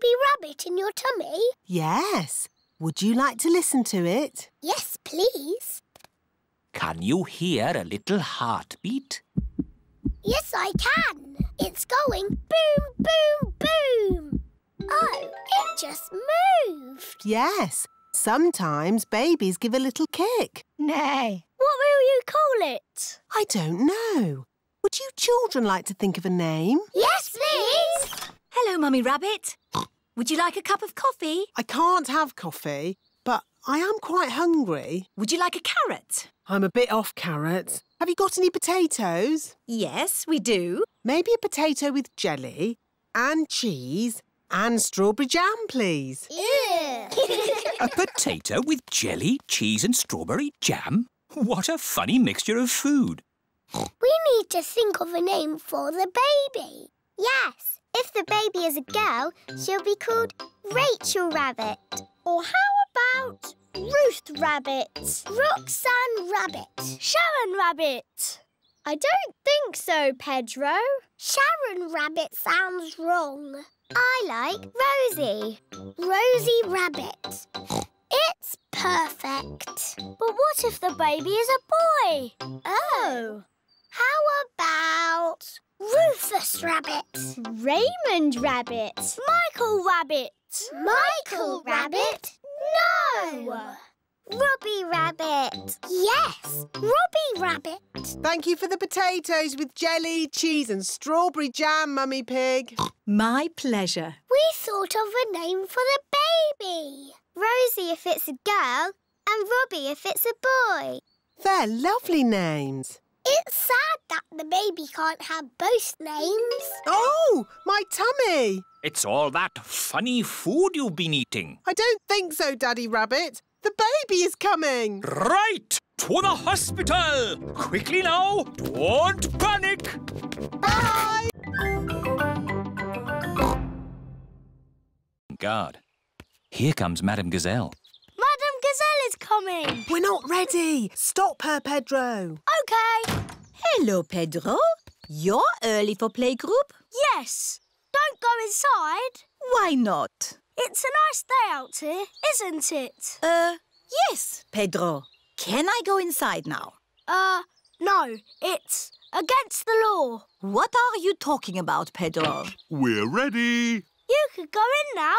baby rabbit in your tummy? Yes. Would you like to listen to it? Yes, please. Can you hear a little heartbeat? Yes, I can. It's going boom, boom, boom. Oh, it just moved. Yes. Sometimes babies give a little kick. Nay. What will you call it? I don't know. Would you children like to think of a name? Yes, please. Hello, Mummy Rabbit. Would you like a cup of coffee? I can't have coffee, but I am quite hungry. Would you like a carrot? I'm a bit off carrots. Have you got any potatoes? Yes, we do. Maybe a potato with jelly and cheese and strawberry jam, please. Ew. A potato with jelly, cheese and strawberry jam? What a funny mixture of food. we need to think of a name for the baby. Yes. If the baby is a girl, she'll be called Rachel Rabbit. Or how about Ruth Rabbit? Roxanne Rabbit. Sharon Rabbit. I don't think so, Pedro. Sharon Rabbit sounds wrong. I like Rosie. Rosie Rabbit. It's perfect. But what if the baby is a boy? Oh. How about Rufus Rabbit? Raymond Rabbit. Michael Rabbit. Michael Rabbit? No! Robbie Rabbit. Yes, Robbie Rabbit. Thank you for the potatoes with jelly, cheese and strawberry jam, Mummy Pig. My pleasure. We thought of a name for the baby. Rosie if it's a girl and Robbie if it's a boy. They're lovely names. It's sad that the baby can't have both names. Oh, my tummy! It's all that funny food you've been eating. I don't think so, Daddy Rabbit. The baby is coming. Right! To the hospital! Quickly now! Don't panic! Bye! God. Here comes Madame Gazelle. Madame Gazelle is coming. We're not ready. Stop her, Pedro. OK. Hello, Pedro. You're early for playgroup? Yes. Don't go inside. Why not? It's a nice day out here, isn't it? Uh, yes, Pedro. Can I go inside now? Uh, no. It's against the law. What are you talking about, Pedro? We're ready. You could go in now.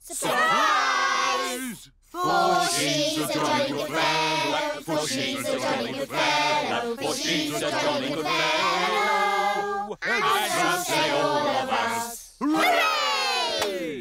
Surprise! For she's a jolly good fellow, for she's a jolly good fellow, for she's a jolly good fellow. And so say all of us. Hooray!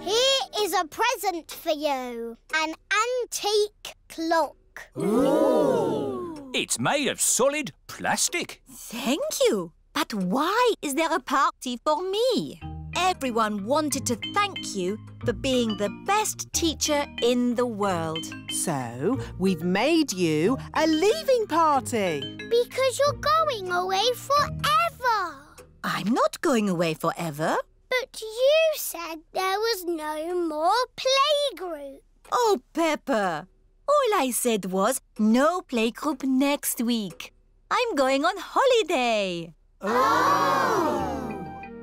Here is a present for you. An antique clock. Ooh! It's made of solid plastic. Thank you. But why is there a party for me? Everyone wanted to thank you for being the best teacher in the world. So, we've made you a leaving party. Because you're going away forever. I'm not going away forever. But you said there was no more playgroup. Oh, Peppa. All I said was no playgroup next week. I'm going on holiday. Oh!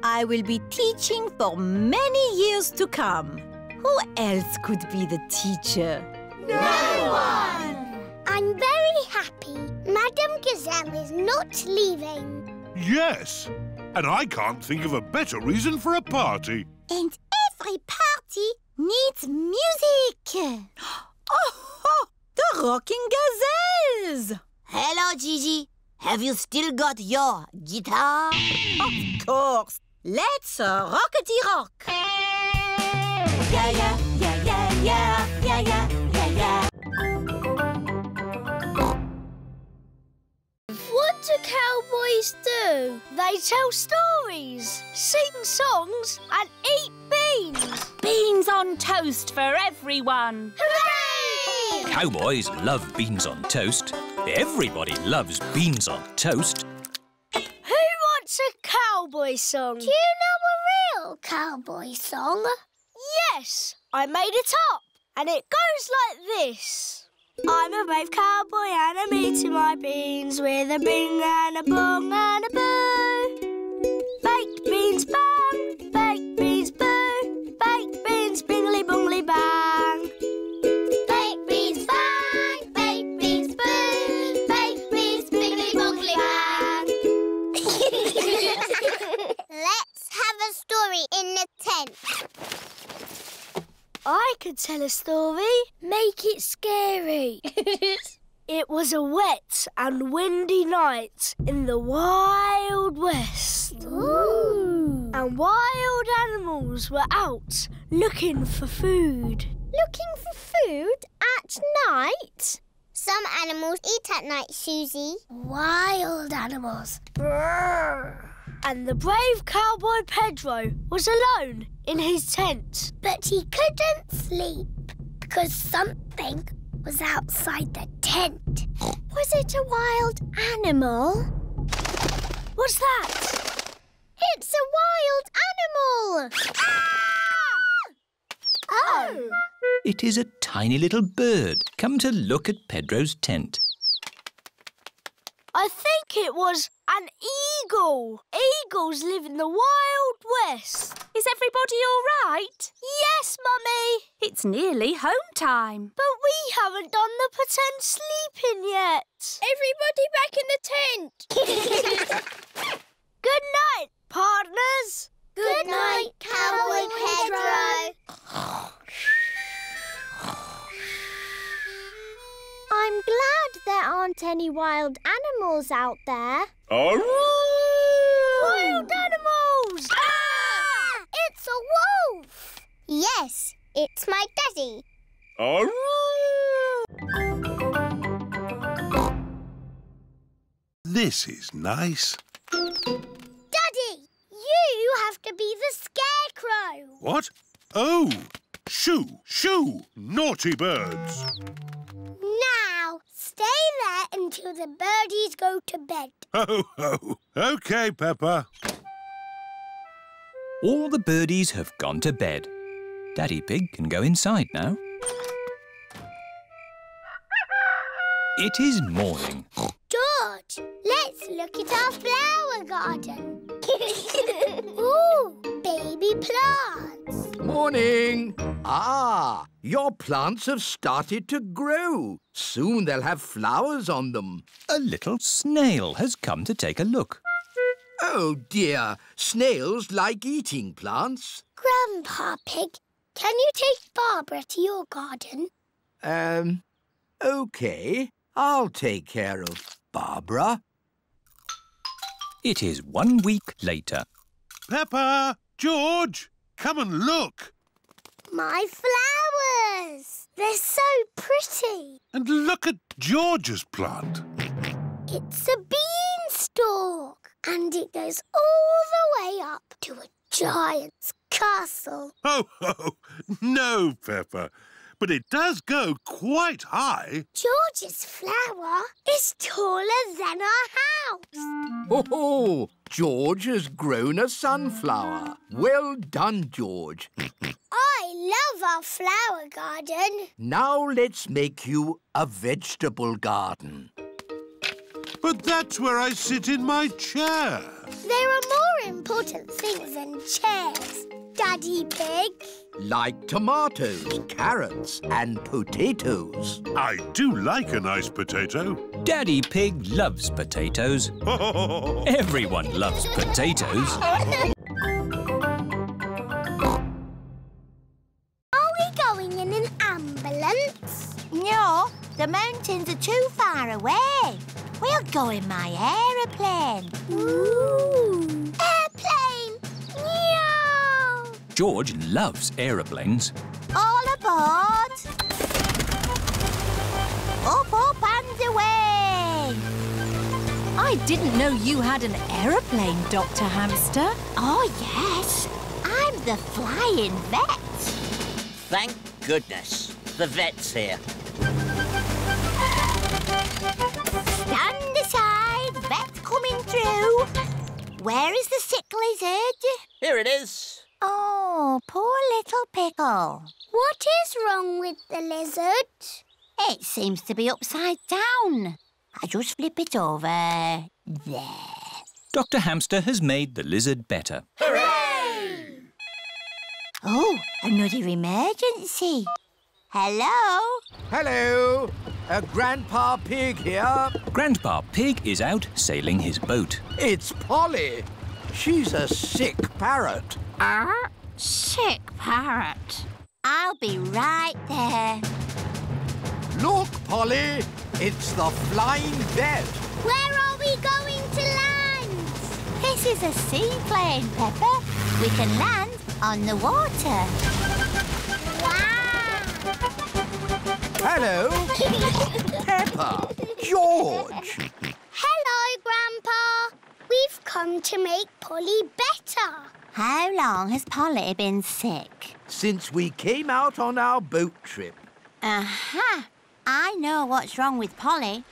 I will be teaching for many years to come. Who else could be the teacher? No one! I'm very happy Madame Gazelle is not leaving. Yes. And I can't think of a better reason for a party. And every party needs music. Oh, the rocking gazelles! Hello, Gigi. Have you still got your guitar? Of course. Let's uh, rockety rock. Yeah, yeah, yeah, yeah, yeah, yeah, yeah, yeah, yeah. What do cowboys do? They tell stories, sing songs, and eat beans. Beans on toast for everyone. Hooray! Cowboys love beans on toast. Everybody loves beans on toast. Who wants a cowboy song? Do you know a real cowboy song? Yes, I made it up, and it goes like this. I'm a brave cowboy and I'm eating my beans with a bing and a bong and a boo. story in the tent. I could tell a story. Make it scary. it was a wet and windy night in the Wild West. Ooh. And wild animals were out looking for food. Looking for food at night? Some animals eat at night, Susie. Wild animals. Brrr. And the brave cowboy Pedro was alone in his tent. But he couldn't sleep because something was outside the tent. Was it a wild animal? What's that? It's a wild animal! Ah! Oh! It is a tiny little bird come to look at Pedro's tent. I think it was an eagle. Eagles live in the Wild West. Is everybody all right? Yes, Mummy. It's nearly home time. But we haven't done the pretend sleeping yet. Everybody back in the tent. Good night, partners. Good night, Cowboy Pedro. I'm glad there aren't any wild animals out there. Arroo! Wild animals! Ah! It's a wolf! Yes, it's my daddy. Arroo! This is nice. Daddy, you have to be the scarecrow. What? Oh! Shoo! Shoo! Naughty birds! Now, stay there until the birdies go to bed. Ho ho! OK, Peppa. All the birdies have gone to bed. Daddy Pig can go inside now. It is morning. George, let's look at our flower garden. Ooh, baby plants. Morning. Ah, your plants have started to grow. Soon they'll have flowers on them. A little snail has come to take a look. Oh dear, snails like eating plants. Grandpa Pig, can you take Barbara to your garden? Um, OK. I'll take care of Barbara. It is one week later. Peppa! George! Come and look! My flowers! They're so pretty. And look at George's plant. It's a beanstalk, and it goes all the way up to a giant's castle. Ho ho! No, Peppa. But it does go quite high. George's flower is taller than our house. Oh, ho! George has grown a sunflower. Well done, George. I love our flower garden. Now let's make you a vegetable garden. But that's where I sit in my chair. There are more important things than chairs, Daddy Pig. Like tomatoes, carrots and potatoes. I do like a nice potato. Daddy Pig loves potatoes. Everyone loves potatoes. Are we going in an ambulance? No, the mountains are too far away. We'll go in my aeroplane. Ooh! George loves aeroplanes. All aboard! Up, up and away! I didn't know you had an aeroplane, Dr. Hamster. Oh, yes. I'm the flying vet. Thank goodness. The vet's here. Stand aside, vet coming through. Where is the sick lizard? Here it is. Oh, poor little pickle. What is wrong with the lizard? It seems to be upside down. I just flip it over. There. Dr. Hamster has made the lizard better. Hooray! Oh, another emergency. Hello? Hello. Uh, Grandpa Pig here. Grandpa Pig is out sailing his boat. It's Polly. She's a sick parrot. Ah, sick parrot. I'll be right there. Look, Polly, it's the flying vet. Where are we going to land? This is a seaplane, Peppa. We can land on the water. Wow! Hello, Peppa, George. Hello, Grandpa. We've come to make Polly better. How long has Polly been sick? Since we came out on our boat trip. Aha! I know what's wrong with Polly.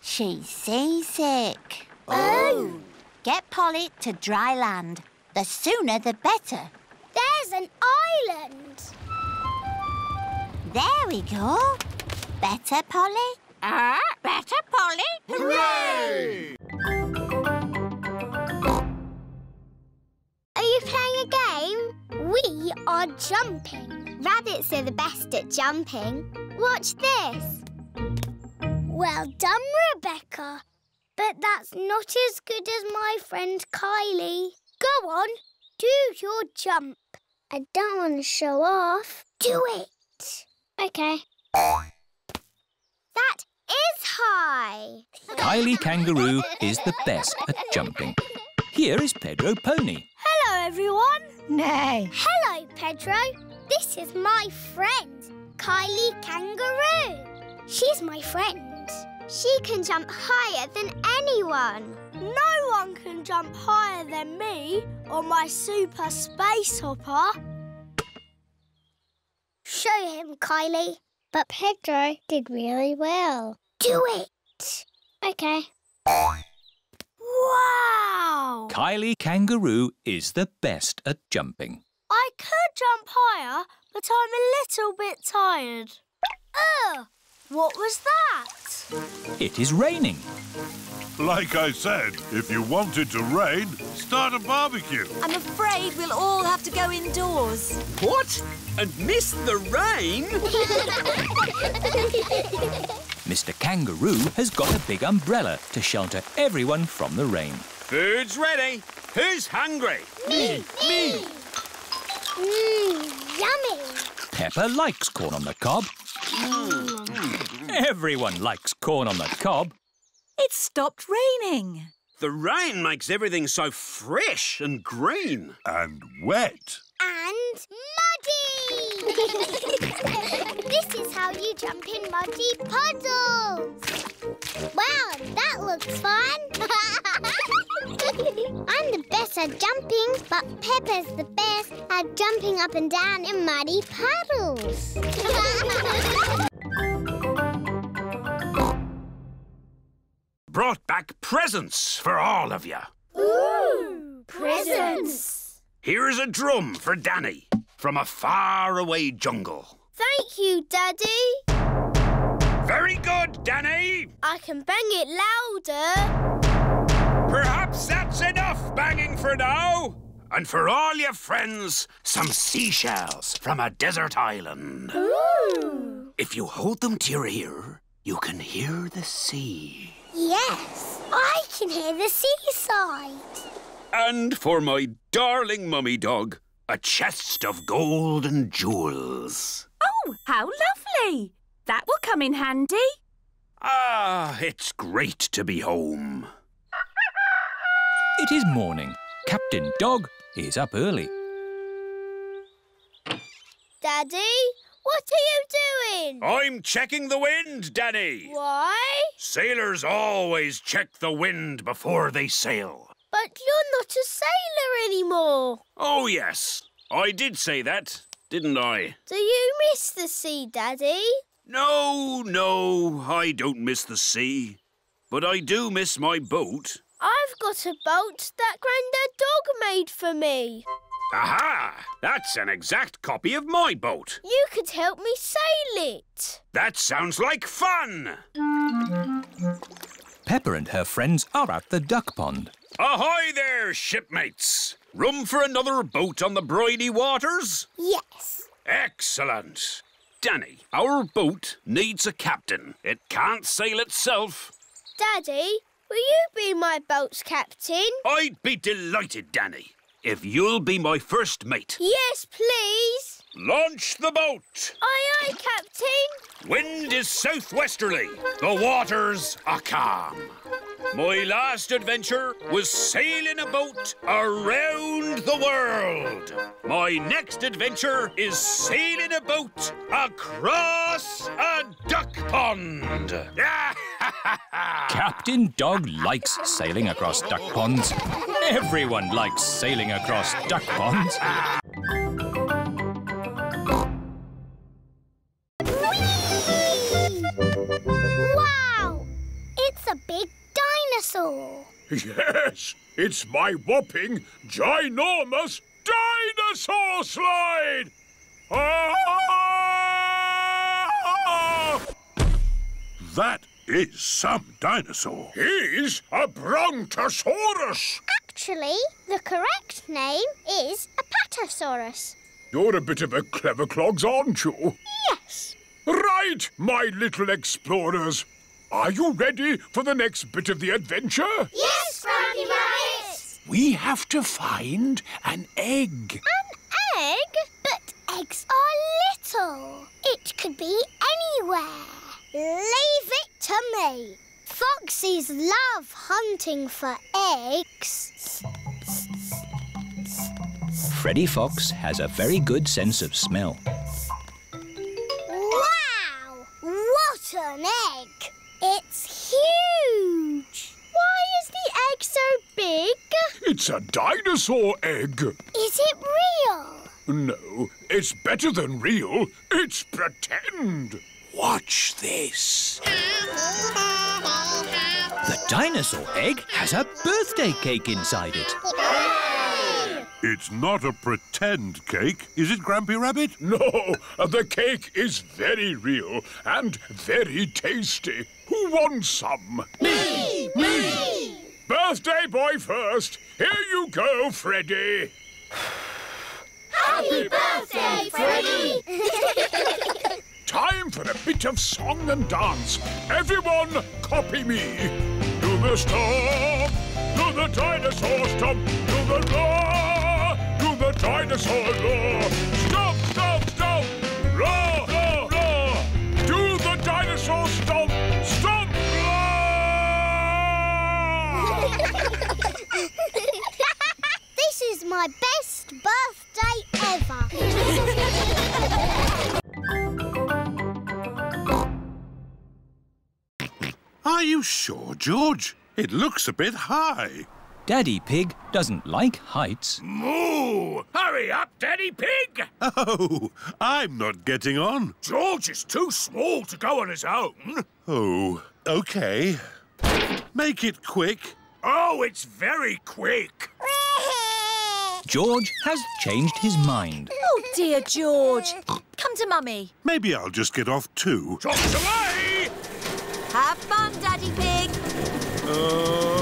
She's seasick. Oh. Get Polly to dry land. The sooner the better. There's an island. There we go. Better, Polly? Ah, better, Polly? Hooray! We are jumping. Rabbits are the best at jumping. Watch this. Well done, Rebecca. But that's not as good as my friend Kylie. Go on, do your jump. I don't want to show off. Do it. Okay. That is high. Kylie Kangaroo is the best at jumping. Here is Pedro Pony. Hello, everyone. Nay. Hello, Pedro. This is my friend, Kylie Kangaroo. She's my friend. She can jump higher than anyone. No one can jump higher than me or my super space hopper. Show him, Kylie. But Pedro did really well. Do it. Okay. Wow! Kylie Kangaroo is the best at jumping. I could jump higher, but I'm a little bit tired. Ugh! What was that? It is raining. Like I said, if you want it to rain, start a barbecue. I'm afraid we'll all have to go indoors. What? And miss the rain? Mr. Kangaroo has got a big umbrella to shelter everyone from the rain. Food's ready. Who's hungry? Me, me. Mmm, yummy. Peppa likes corn on the cob. Everyone likes corn on the cob. It's stopped raining. The rain makes everything so fresh and green. And wet. And muddy. this is how you jump in muddy puddles. Wow, that looks fun. I'm the best at jumping, but Peppa's the best at jumping up and down in muddy puddles. Brought back presents for all of you. Ooh, presents. Here's a drum for Danny from a faraway jungle. Thank you, Daddy. Very good, Danny. I can bang it louder. Perhaps that's enough banging for now. And for all your friends, some seashells from a desert island. Ooh. If you hold them to your ear, you can hear the sea. Yes, I can hear the seaside. And for my darling mummy dog, a chest of gold and jewels. Oh, how lovely. That will come in handy. Ah, it's great to be home. It is morning. Captain Dog is up early. Daddy, what are you doing? I'm checking the wind, Danny. Why? Sailors always check the wind before they sail. But you're not a sailor anymore. Oh, yes. I did say that, didn't I? Do you miss the sea, Daddy? No, no, I don't miss the sea. But I do miss my boat. I've got a boat that Grandad Dog made for me. Aha! That's an exact copy of my boat. You could help me sail it. That sounds like fun! Peppa and her friends are at the duck pond. Ahoy there, shipmates! Room for another boat on the briny waters? Yes. Excellent! Danny, our boat needs a captain. It can't sail itself. Daddy, will you be my boat's captain? I'd be delighted, Danny, if you'll be my first mate. Yes, please. Launch the boat. Aye, aye, Captain. Wind is southwesterly. The waters are calm. My last adventure was sailing a boat around the world. My next adventure is sailing a boat across a duck pond. Captain Dog likes sailing across duck ponds. Everyone likes sailing across duck ponds. A big dinosaur. Yes, it's my whopping, ginormous dinosaur slide! Ah! That is some dinosaur. He's a Brontosaurus! Actually, the correct name is Apatosaurus. You're a bit of a clever clogs, aren't you? Yes. Right, my little explorers. Are you ready for the next bit of the adventure? Yes, Grampy Rabbit! We have to find an egg. An egg? But eggs are little. It could be anywhere. Leave it to me. Foxes love hunting for eggs. Freddy Fox has a very good sense of smell. Wow! What an egg! It's huge! Why is the egg so big? It's a dinosaur egg. Is it real? No, it's better than real. It's pretend. Watch this. The dinosaur egg has a birthday cake inside it. It's not a pretend cake, is it, Grampy Rabbit? No, the cake is very real and very tasty. Who wants some? Me! Me! Birthday boy first. Here you go, Freddy. Happy birthday, Freddy! Time for a bit of song and dance. Everyone, copy me. Do the stomp, do the dinosaur stomp, do the roar, do the dinosaur roar. Stomp, stomp, stomp, roar, roar, roar. Do the dinosaur stomp, stomp, roar. this is my best birthday ever. Are you sure, George? It looks a bit high. Daddy Pig doesn't like heights. Moo! Hurry up, Daddy Pig! Oh, I'm not getting on. George is too small to go on his own. Oh, okay. Make it quick. Oh, it's very quick. George has changed his mind. Oh, dear George. Come to Mummy. Maybe I'll just get off too. Drops away! Have fun, Daddy Pig. Uh...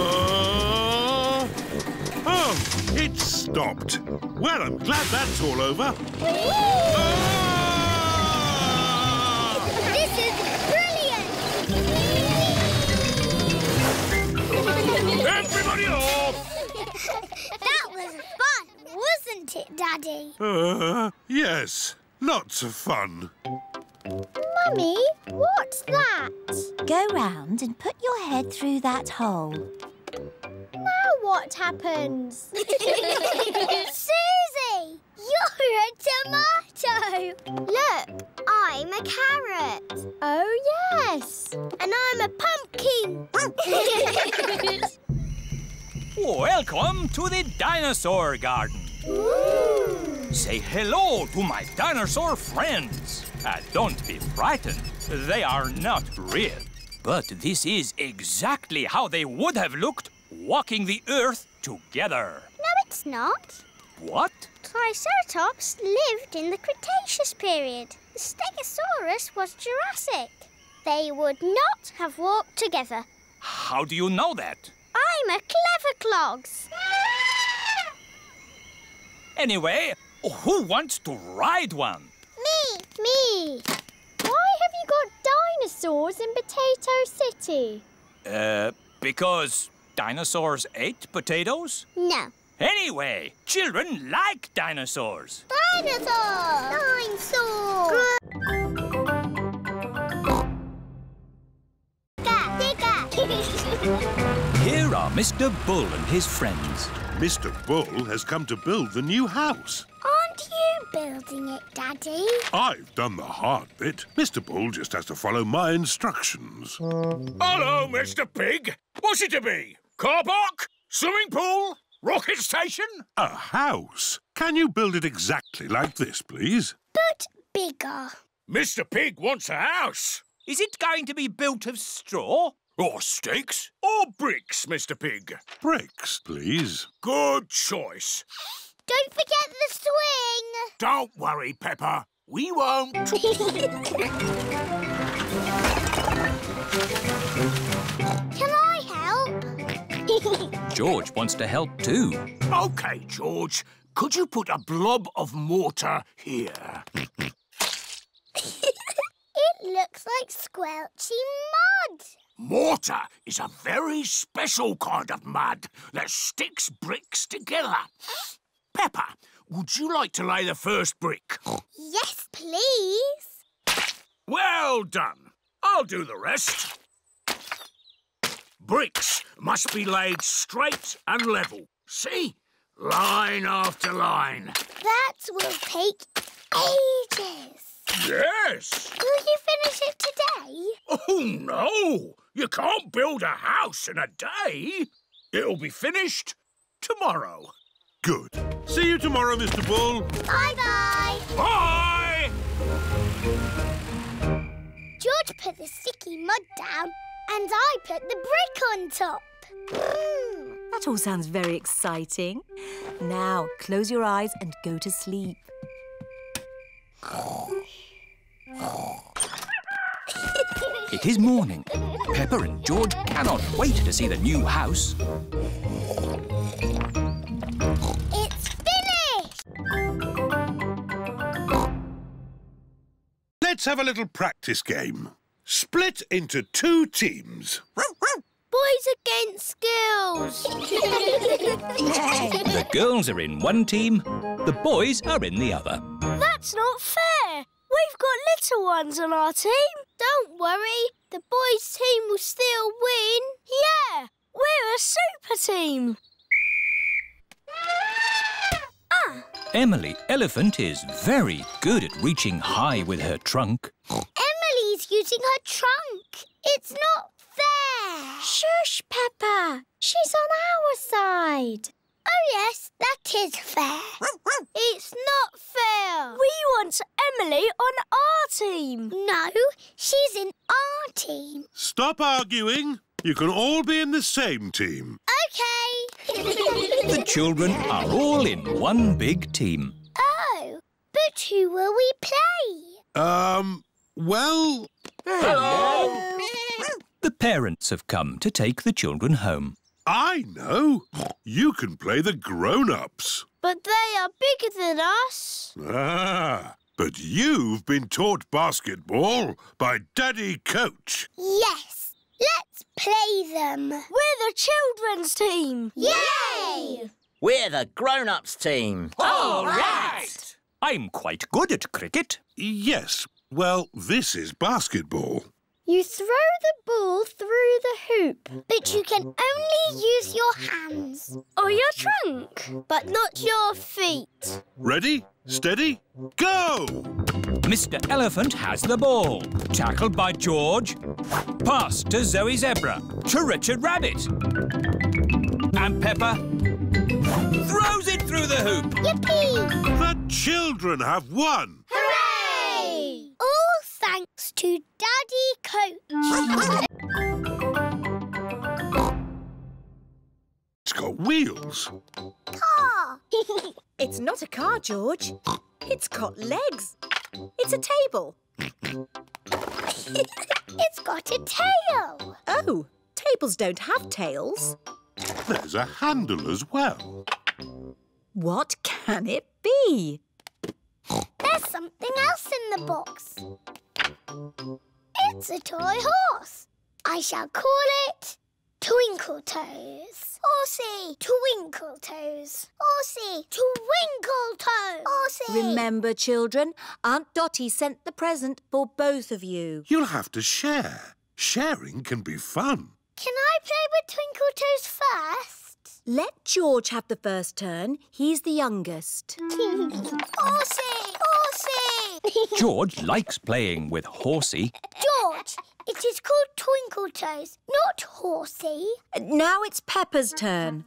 stopped. Well, I'm glad that's all over. This is brilliant! Everybody off! that was fun, wasn't it, Daddy? Uh, yes, lots of fun. Mummy, what's that? Go round and put your head through that hole. Now what happens? Susie! You're a tomato! Look, I'm a carrot. Oh, yes. And I'm a pumpkin. Welcome to the dinosaur garden. Say hello to my dinosaur friends. Uh, don't be frightened. They are not real. But this is exactly how they would have looked walking the earth together. no, it's not. What? Triceratops lived in the Cretaceous period. The Stegosaurus was Jurassic. They would not have walked together. How do you know that? I'm a clever clogs. Anyway, who wants to ride one? Me, me. Why have you got dinosaurs in Potato City? Uh, because dinosaurs ate potatoes? No. Anyway, children like dinosaurs. Dinosaur! Dinosaur! Here are Mr. Bull and his friends. Mr. Bull has come to build the new house. Aren't you building it, Daddy? I've done the hard bit. Mr. Bull just has to follow my instructions. Hello, Mr. Pig. What's it to be? Car park? Swimming pool? Rocket station? A house? Can you build it exactly like this, please? But bigger. Mr. Pig wants a house. Is it going to be built of straw? Or sticks? Or bricks, Mr. Pig? Bricks, please. Good choice. Don't forget the swing! Don't worry, Peppa. We won't. Can I help? George wants to help too. OK, George. Could you put a blob of mortar here? It looks like squelchy mud. Mortar is a very special kind of mud that sticks bricks together. Peppa, would you like to lay the first brick? Yes, please. Well done. I'll do the rest. Bricks must be laid straight and level. See? Line after line. That will take ages. Yes. Will you finish it today? Oh, no. You can't build a house in a day. It'll be finished tomorrow. Good. See you tomorrow, Mr. Bull. Bye-bye. Bye! George put the sticky mud down and I put the brick on top. Mm. That all sounds very exciting. Now, close your eyes and go to sleep. It is morning. Peppa and George cannot wait to see the new house. Let's have a little practice game. Split into two teams. Boys against girls. The girls are in one team, the boys are in the other. That's not fair. We've got little ones on our team. Don't worry, the boys' team will still win. Yeah, we're a super team. Emily Elephant is very good at reaching high with her trunk. Emily's using her trunk. It's not fair. Shush, Peppa. She's on our side. Oh, yes, that is fair. It's not fair. We want Emily on our team. No, she's in our team. Stop arguing. You can all be in the same team. OK. The children are all in one big team. oh, but who will we play? Um, well, Hello! The parents have come to take the children home. I know. You can play the grown-ups. But they are bigger than us. Ah, but you've been taught basketball by Daddy Coach. Yes, let's play them. We're the children's team. Yay! We're the grown-ups team. All right! I'm quite good at cricket. Yes, well, this is basketball. You throw the ball through the hoop, but you can only use your hands. Or your trunk. But not your feet. Ready, steady, go! Mr. Elephant has the ball. Tackled by George. Pass to Zoe Zebra. To Richard Rabbit. And Peppa throws it through the hoop. Yippee! The children have won. Hooray! All thanks to Daddy Coach. It's got wheels. Car. It's not a car, George. It's got legs. It's a table. it's got a tail. Oh, tables don't have tails. There's a handle as well. What can it be? There's something else in the box. It's a toy horse. I shall call it Twinkle Toes. Horsey. Twinkle Toes. Horsey. Twinkle Toes. Horsey. Remember, children, Aunt Dotty sent the present for both of you. You'll have to share. Sharing can be fun. Can I play with Twinkle Toes first? Let George have the first turn. He's the youngest. Horsey. Horsey. George likes playing with Horsey. George, it is called Twinkle Toes, not Horsey. Now it's Peppa's turn.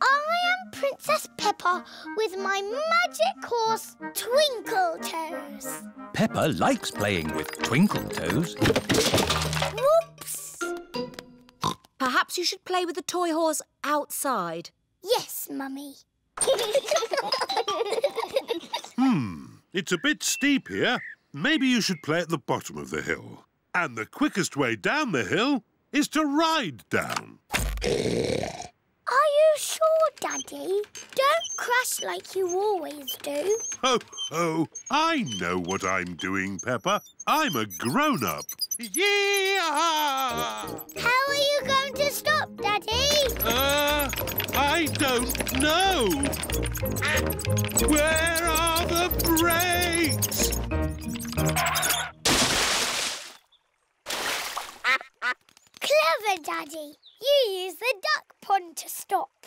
I am Princess Peppa with my magic horse, Twinkle Toes. Peppa likes playing with Twinkle Toes. Whoops! Perhaps you should play with the toy horse outside. Yes, Mummy. Hmm, it's a bit steep here. Maybe you should play at the bottom of the hill. And the quickest way down the hill is to ride down. Are you sure, Daddy? Don't crash like you always do. Ho, ho! I know what I'm doing, Peppa. I'm a grown-up. Yee-haw! How are you going to stop, Daddy? Uh, I don't know. Where are the brakes? Clever, Daddy. You use the duck pond to stop.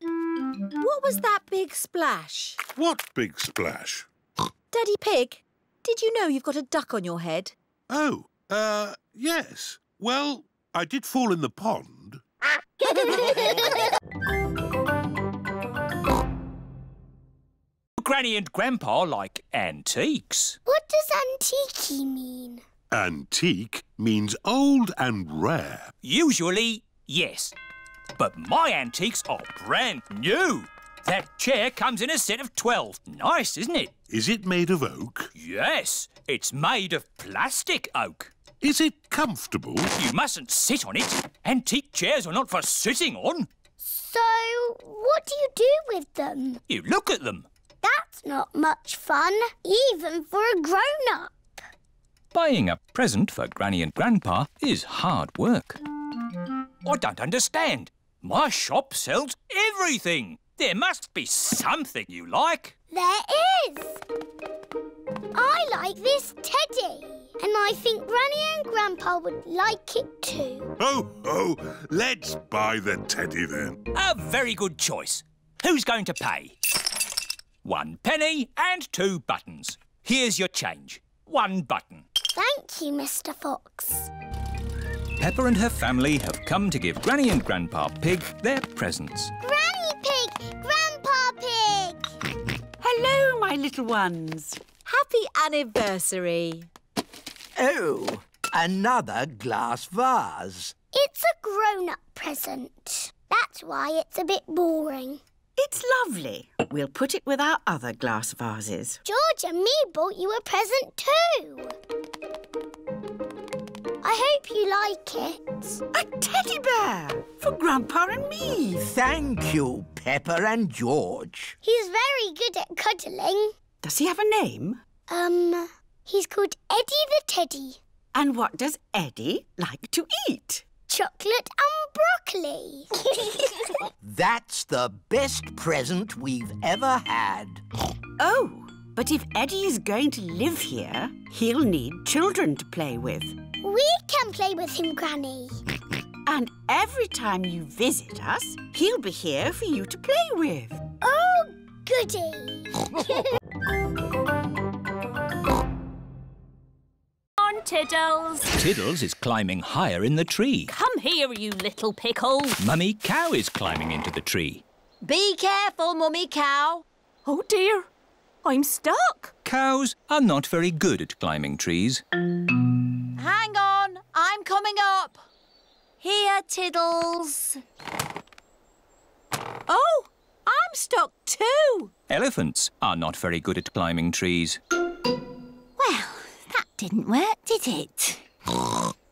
What was that big splash? What big splash? Daddy Pig, did you know you've got a duck on your head? Oh, uh, yes. Well, I did fall in the pond. Granny and Grandpa like antiques. What does antique mean? Antique means old and rare. Usually, yes. But my antiques are brand new. That chair comes in a set of 12. Nice, isn't it? Is it made of oak? Yes, it's made of plastic oak. Is it comfortable? You mustn't sit on it. Antique chairs are not for sitting on. So, what do you do with them? You look at them. That's not much fun, even for a grown-up. Buying a present for Granny and Grandpa is hard work. I don't understand. My shop sells everything. There must be something you like. There is. I like this teddy. And I think Granny and Grandpa would like it too. Oh, oh, let's buy the teddy then. A very good choice. Who's going to pay? One penny and two buttons. Here's your change. One button. Thank you, Mr Fox. Peppa and her family have come to give Granny and Grandpa Pig their presents. Granny Pig! Grandpa Pig! Hello, my little ones. Happy anniversary. Oh, another glass vase. It's a grown-up present. That's why it's a bit boring. It's lovely. We'll put it with our other glass vases. George and me bought you a present too. I hope you like it. A teddy bear for Grandpa and me. Thank you, Peppa and George. He's very good at cuddling. Does he have a name? Um, he's called Eddie the Teddy. And what does Eddie like to eat? Chocolate and broccoli. That's the best present we've ever had. Oh, but if Eddie is going to live here, he'll need children to play with. we can play with him, Granny. And every time you visit us, he'll be here for you to play with. Oh, goody. Tiddles. Tiddles is climbing higher in the tree. Come here, you little pickle. Mummy Cow is climbing into the tree. Be careful, Mummy Cow. Oh, dear. I'm stuck. Cows are not very good at climbing trees. Hang on, I'm coming up. Here, Tiddles. Oh, I'm stuck too. Elephants are not very good at climbing trees. Well, that didn't work, did it?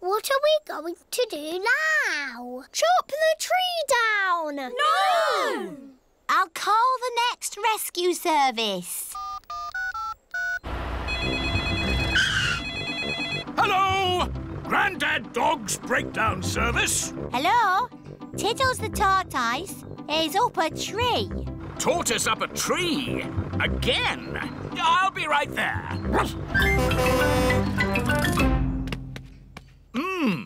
What are we going to do now? Chop the tree down. No! I'll call the next rescue service. Hello! Grandad Dog's breakdown service. Hello? Tiddles the tortoise is up a tree. Tortoise up a tree. Again. I'll be right there. Hmm.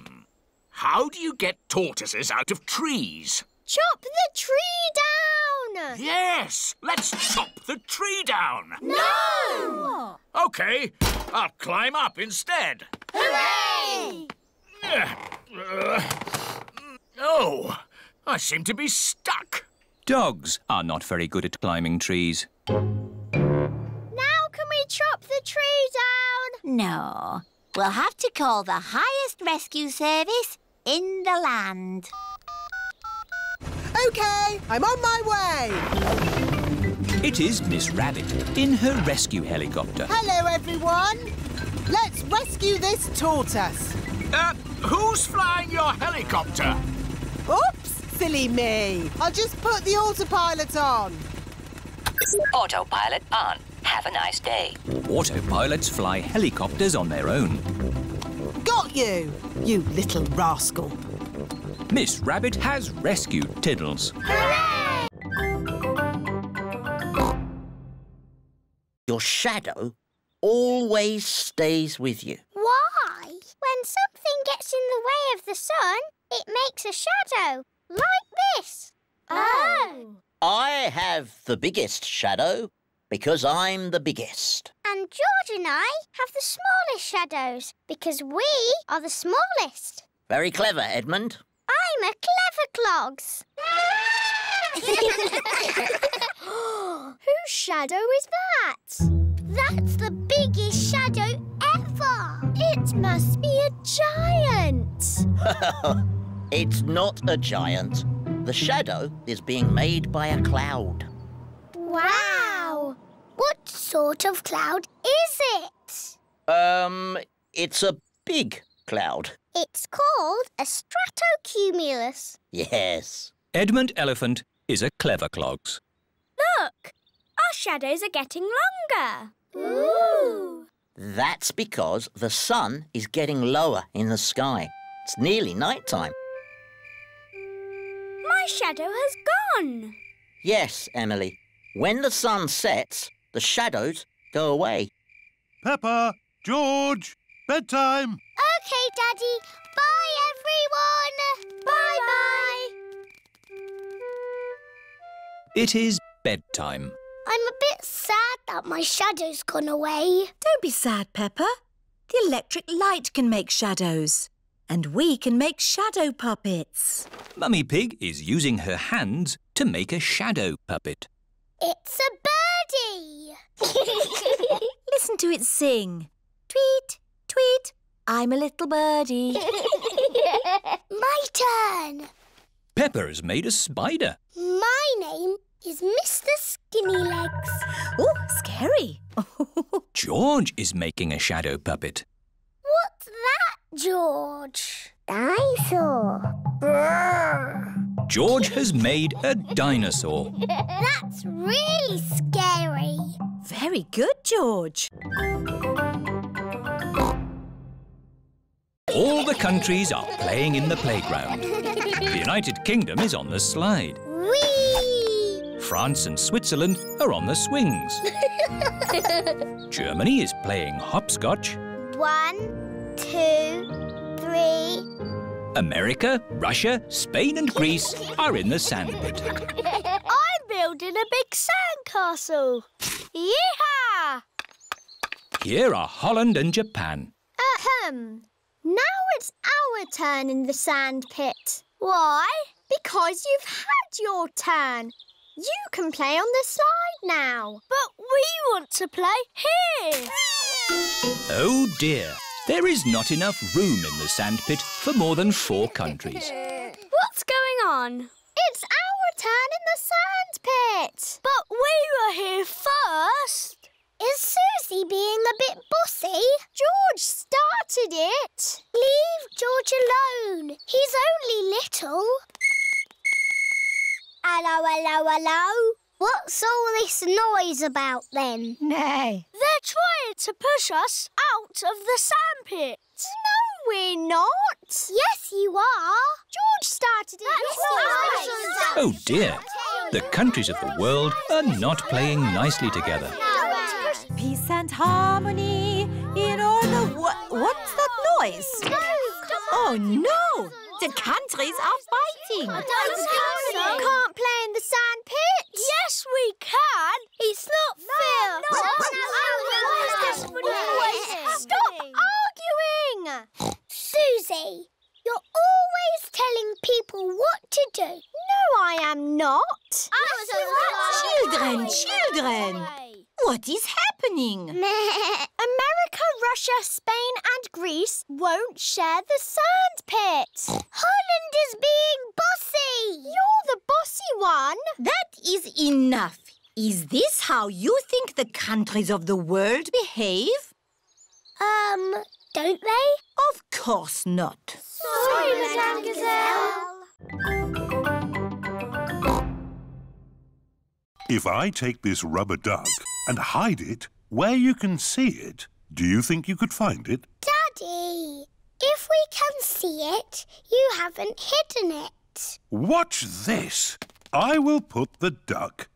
How do you get tortoises out of trees? Chop the tree down! Yes, let's chop the tree down. No! Okay, I'll climb up instead. Hooray! Oh, I seem to be stuck. Dogs are not very good at climbing trees. Now can we chop the tree down? No. We'll have to call the highest rescue service in the land. OK, I'm on my way. It is Miss Rabbit in her rescue helicopter. Hello, everyone. Let's rescue this tortoise. Uh, who's flying your helicopter? Oops, silly me. I'll just put the autopilot on. Autopilot on. Have a nice day. Autopilots fly helicopters on their own. Got you, you little rascal. Miss Rabbit has rescued Tiddles. Hooray! Your shadow always stays with you. Why? When something gets in the way of the sun, it makes a shadow, like this. Oh. I have the biggest shadow because I'm the biggest. And George and I have the smallest shadows because we are the smallest. Very clever, Edmund. I'm a clever clogs. Whose shadow is that? That's the biggest shadow ever. It must be a giant. it's not a giant. The shadow is being made by a cloud. Wow. What sort of cloud is it? Um, it's a big cloud. It's called a stratocumulus. Yes. Edmund Elephant is a clever clogs. Look, our shadows are getting longer. Ooh. That's because the sun is getting lower in the sky. It's nearly night time. My shadow has gone. Yes, Emily. When the sun sets, the shadows go away. Peppa, George, bedtime. OK, Daddy. Bye, everyone. Bye-bye. It is bedtime. I'm a bit sad that my shadow's gone away. Don't be sad, Peppa. The electric light can make shadows. And we can make shadow puppets. Mummy Pig is using her hands to make a shadow puppet. It's a birdie. Listen to it sing. Tweet, tweet, I'm a little birdie. my turn. Peppa has made a spider. My name is Mr. Skinny Legs. Oh, scary. George is making a shadow puppet. What's that, George? Dinosaur. Brrr. George has made a dinosaur. That's really scary. Very good, George. All the countries are playing in the playground. The United Kingdom is on the slide. Whee! France and Switzerland are on the swings. Germany is playing hopscotch. One, two, three. America, Russia, Spain and Greece are in the sandpit. I'm building a big sandcastle. Yeehaw! Here are Holland and Japan. Ahem. Now it's our turn in the sandpit. Why? Because you've had your turn. You can play on the slide now. But we want to play here. Oh dear, there is not enough room in the sandpit for more than four countries. What's going on? It's our turn in the sandpit. But we were here first. Is Susie being a bit bossy? George started it. Leave George alone. He's only little. Hello, hello, hello. What's all this noise about then? Nay. They're trying to push us out of the sandpit. No, we're not. Yes, you are. George started it. That's Oh dear, the countries of the world are not playing nicely together. Peace and harmony in all the wo- What's that noise? Oh no! The countries are fighting. We Can't play in the sand pit. Yes, we can. It's not no, fair. Stop arguing. Susie, you're always telling people what to do. No, I am not. Children, children! What is happening? America, Russia, Spain and Greece won't share the sand pit. Holland is being bossy. You're the bossy one. That is enough. Is this how you think the countries of the world behave? Um, don't they? Of course not. Sorry, Madame Gazelle. If I take this rubber duck and hide it where you can see it, do you think you could find it? Daddy, if we can see it, you haven't hidden it. Watch this. I will put the duck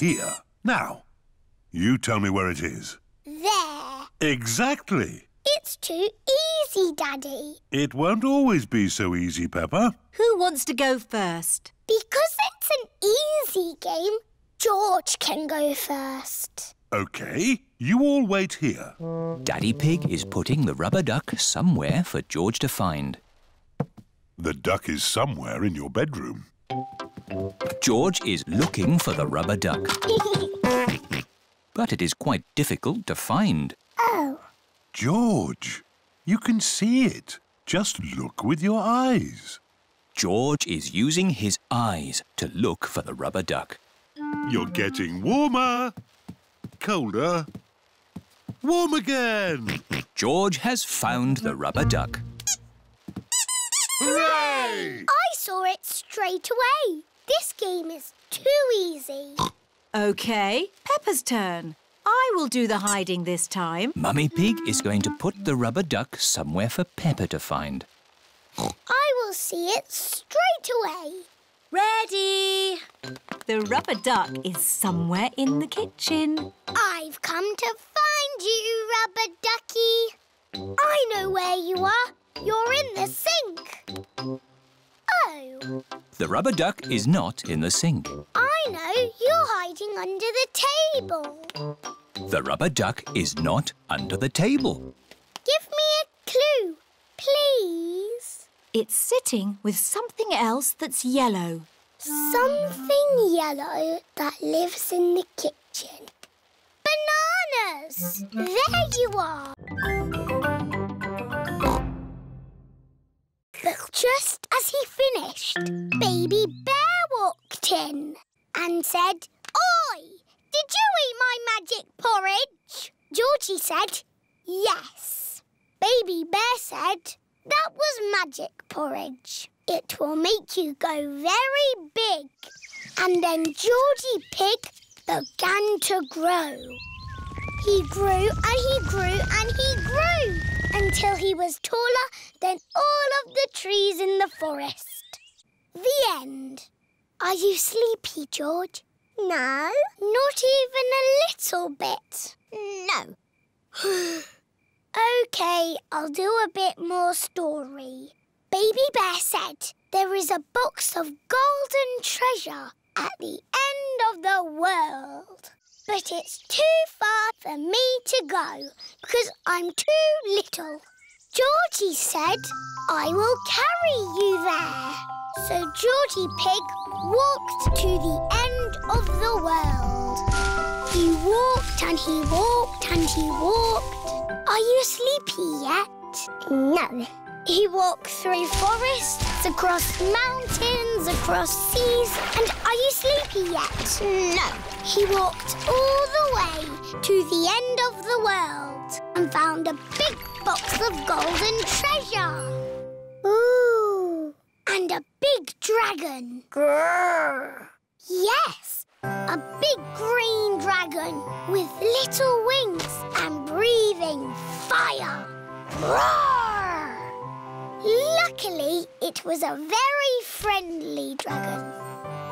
here. Now, you tell me where it is. There. Exactly. It's too easy, Daddy. It won't always be so easy, Peppa. Who wants to go first? Because it's an easy game, George can go first. OK, you all wait here. Daddy Pig is putting the rubber duck somewhere for George to find. The duck is somewhere in your bedroom. George is looking for the rubber duck, but it is quite difficult to find. oh, George, you can see it. Just look with your eyes. George is using his eyes to look for the rubber duck. You're getting warmer. Colder. Warm again. George has found the rubber duck. Hooray! I saw it straight away. This game is too easy. OK, Peppa's turn. I will do the hiding this time. Mummy Pig is going to put the rubber duck somewhere for Peppa to find. I will see it straight away. Ready! The rubber duck is somewhere in the kitchen. I've come to find you, Rubber Ducky. I know where you are. You're in the sink. Oh, The rubber duck is not in the sink. I know. You're hiding under the table. The rubber duck is not under the table. Give me a clue, please. It's sitting with something else that's yellow. Something yellow that lives in the kitchen. Bananas! There you are. But just as he finished, Baby Bear walked in and said, Oi! Did you eat my magic porridge? Georgie said, Yes. Baby Bear said, That was magic porridge. It will make you go very big. And then Georgie Pig began to grow. He grew and he grew and he grew until he was taller than all of the trees in the forest. The end. Are you sleepy, George? No. Not even a little bit? No. OK, I'll do a bit more story. Baby Bear said there is a box of golden treasure at the end of the world. But it's too far for me to go because I'm too little. Georgie said I will carry you there. So Georgie Pig walked to the end of the world. He walked and he walked and he walked. Are you sleepy yet? No. He walked through forests, across mountains, across seas, and are you sleepy yet? No. He walked all the way to the end of the world and found a big box of golden treasure. Ooh. And a big dragon. Grrr. Yes, a big green dragon with little wings and breathing fire. Roar! Luckily, it was a very friendly dragon.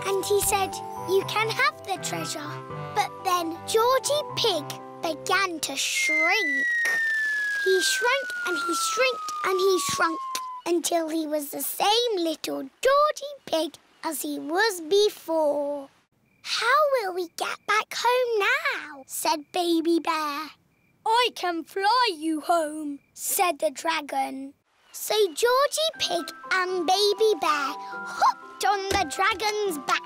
And he said, you can have the treasure. But then Georgie Pig began to shrink. He shrank and he shrinked and he shrunk until he was the same little Georgie Pig as he was before. How will we get back home now? said Baby Bear. I can fly you home, said the dragon. So Georgie Pig and Baby Bear hopped on the dragon's back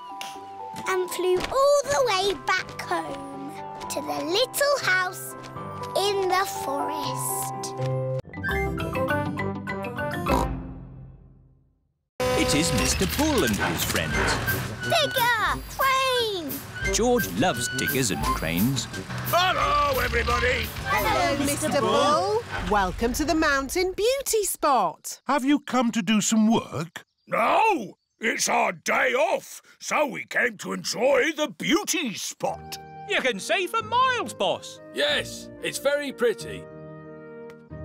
and flew all the way back home to the little house in the forest. It is Mr. Bull and his friends. Digger! Crane! George loves diggers and cranes. Hello, everybody. Hello, Mr. Bull. Welcome to the Mountain Beauty Spot. Have you come to do some work? No, it's our day off, so we came to enjoy the beauty spot. You can see for miles, boss. Yes, it's very pretty.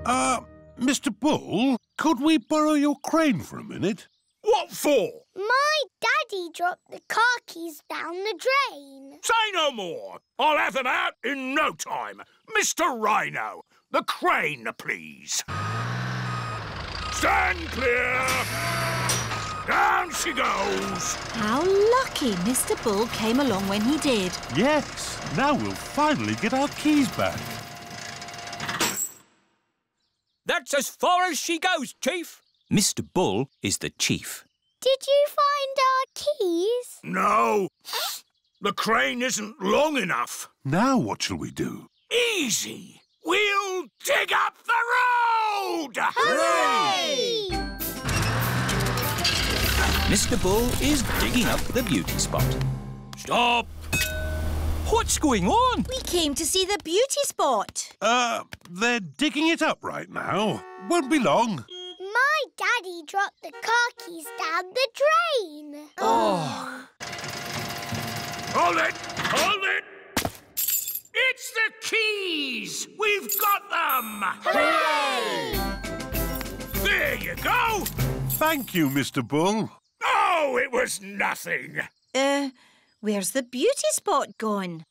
Uh, Mr. Bull, could we borrow your crane for a minute? What for? My daddy dropped the car keys down the drain. Say no more. I'll have them out in no time. Mr. Rhino, the crane, please. Stand clear. Down she goes. How lucky Mr. Bull came along when he did. Yes, now we'll finally get our keys back. That's as far as she goes, Chief. Mr. Bull is the chief. Did you find our keys? No, the crane isn't long enough. Now what shall we do? Easy. We'll dig up the road! Hooray! Mr. Bull is digging up the beauty spot. Stop! What's going on? We came to see the beauty spot. Uh, they're digging it up right now. Won't be long. My daddy dropped the car keys down the drain. Oh. Hold it! Hold it! It's the keys! We've got them! Hooray! There you go! Thank you, Mr. Bull. Oh, it was nothing. Uh, where's the beauty spot gone?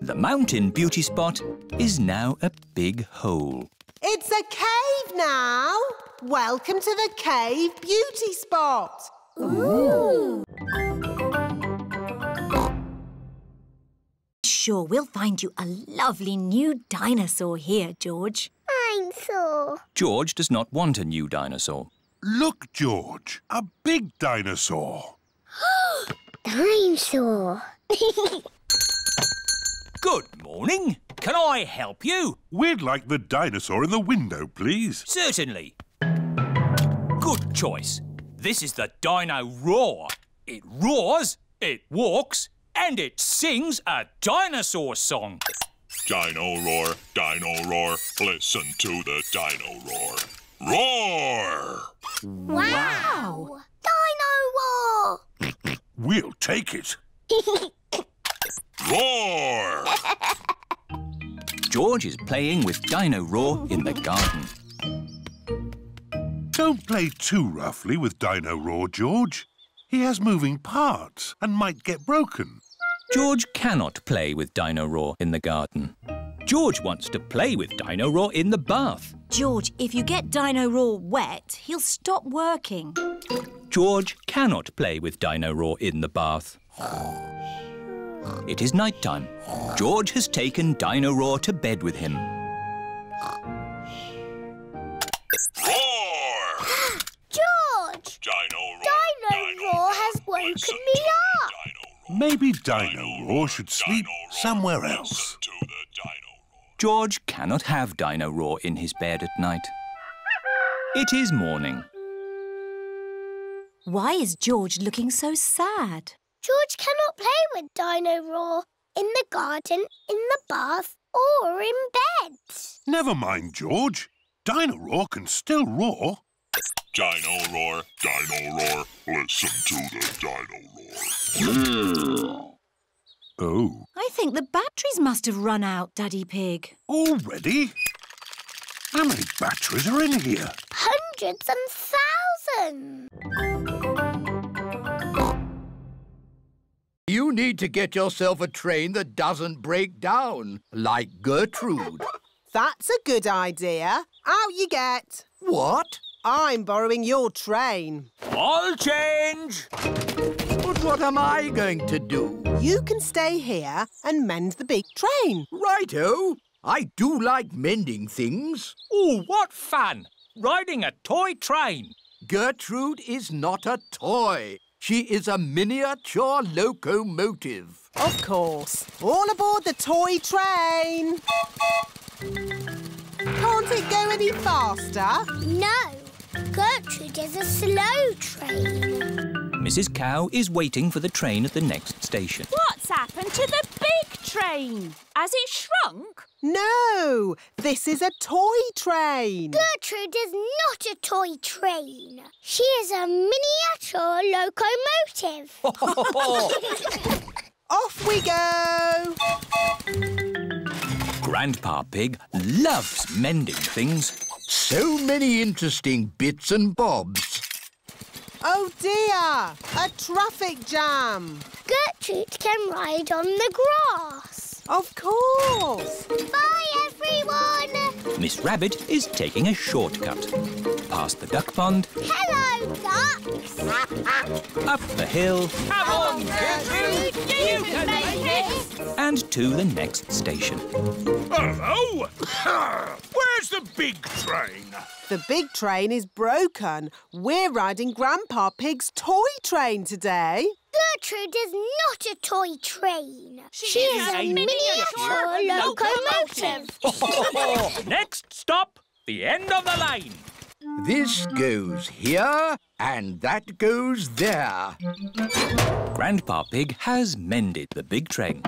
The mountain beauty spot is now a big hole. It's a cave now. Welcome to the cave beauty spot. Ooh. Sure, we'll find you a lovely new dinosaur here, George. Dinosaur. George does not want a new dinosaur. Look, George, a big dinosaur. Dinosaur. Good morning. Can I help you? We'd like the dinosaur in the window, please. Certainly. Good choice. This is the Dino Roar. It roars, it walks, and it sings a dinosaur song. Dino roar, dino roar, listen to the dino roar. Roar! Wow! Dino Roar! We'll take it. Roar! George is playing with Dino Roar in the garden. Don't play too roughly with Dino Roar, George. He has moving parts and might get broken. George cannot play with Dino Roar in the garden. George wants to play with Dino Roar in the bath. George, if you get Dino Roar wet, he'll stop working. George cannot play with Dino Roar in the bath. It is night time. George has taken Dino Roar to bed with him. George! Dino Dino Roar has woken me up. Maybe Dino Roar should sleep somewhere else. George cannot have Dino Roar in his bed at night. It is morning. Why is George looking so sad? George cannot play with Dino Roar in the garden, in the bath, or in bed. Never mind, George. Dino Roar can still roar. Dino roar, dino roar, listen to the dino roar. Oh, I think the batteries must have run out, Daddy Pig. already? How many batteries are in here? Hundreds and thousands. You need to get yourself a train that doesn't break down, like Gertrude. That's a good idea. Out you get. What? I'm borrowing your train. I'll change! But what am I going to do? You can stay here and mend the big train. Righto. I do like mending things. Oh, what fun! Riding a toy train. Gertrude is not a toy. She is a miniature locomotive. Of course. All aboard the toy train. Can't it go any faster? No, Gertrude is a slow train. Mrs. Cow is waiting for the train at the next station. What's happened to the big train? Has it shrunk? No, this is a toy train. Gertrude is not a toy train. She is a miniature locomotive. Off we go. Grandpa Pig loves mending things. So many interesting bits and bobs. Oh dear, a traffic jam. Gertrude can ride on the grass. Of course. Bye, everyone. Miss Rabbit is taking a shortcut. Past the duck pond, Hello, ducks. up the hill, Come on, Gertrude. You can make it. and to the next station. Hello! Where's the big train? The big train is broken. We're riding Grandpa Pig's toy train today. Gertrude is not a toy train. She, is, a, miniature, locomotive. next stop, the end of the line. This goes here, and that goes there. Grandpa Pig has mended the big train.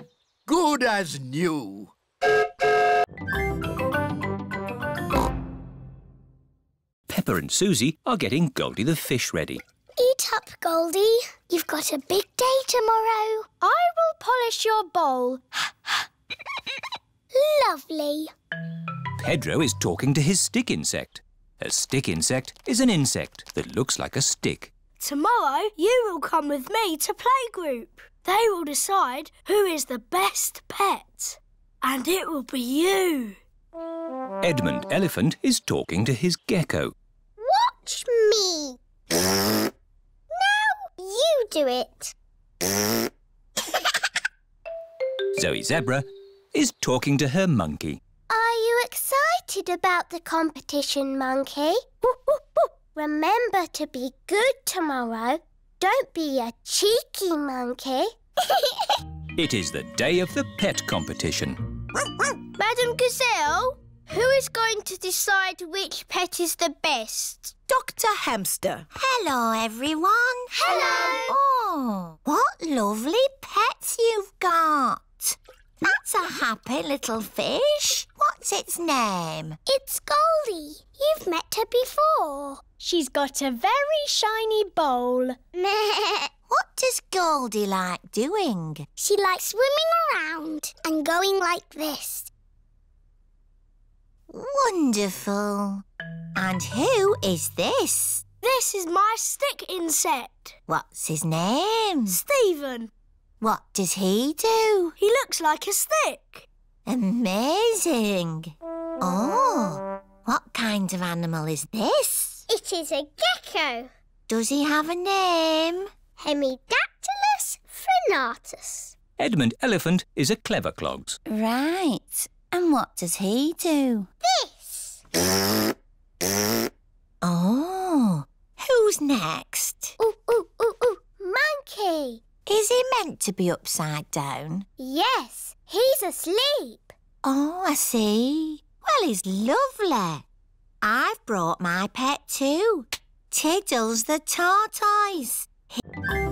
Good as new. Peppa and Susie are getting Goldie the fish ready. Eat up, Goldie. You've got a big day tomorrow. I will polish your bowl. Lovely. Pedro is talking to his stick insect. A stick insect is an insect that looks like a stick. Tomorrow you will come with me to playgroup. They will decide who is the best pet. And it will be you. Edmund Elephant is talking to his gecko. Watch me. you do it. Zoe Zebra is talking to her monkey. Are you excited about the competition, Monkey? Remember to be good tomorrow. Don't be a cheeky monkey. It is the day of the pet competition. Madame Gazelle, who is going to decide which pet is the best? Dr. Hamster. Hello, everyone. Hello. Oh, what lovely pets you've got. That's a happy little fish. What's its name? It's Goldie. You've met her before. She's got a very shiny bowl. Meh. What does Goldie like doing? She likes swimming around and going like this. Wonderful. And who is this? This is my stick insect. What's his name? Stephen. What does he do? He looks like a stick. Amazing. Oh, what kind of animal is this? It is a gecko. Does he have a name? Hemidactylus frenatus. Edmund Elephant is a clever clogs. Right. And what does he do? This. Oh, who's next? Ooh, ooh, ooh, ooh. Monkey. Is he meant to be upside down? Yes, he's asleep. Oh, I see. Well, he's lovely. I've brought my pet too. Tiddles the tortoise. Hello,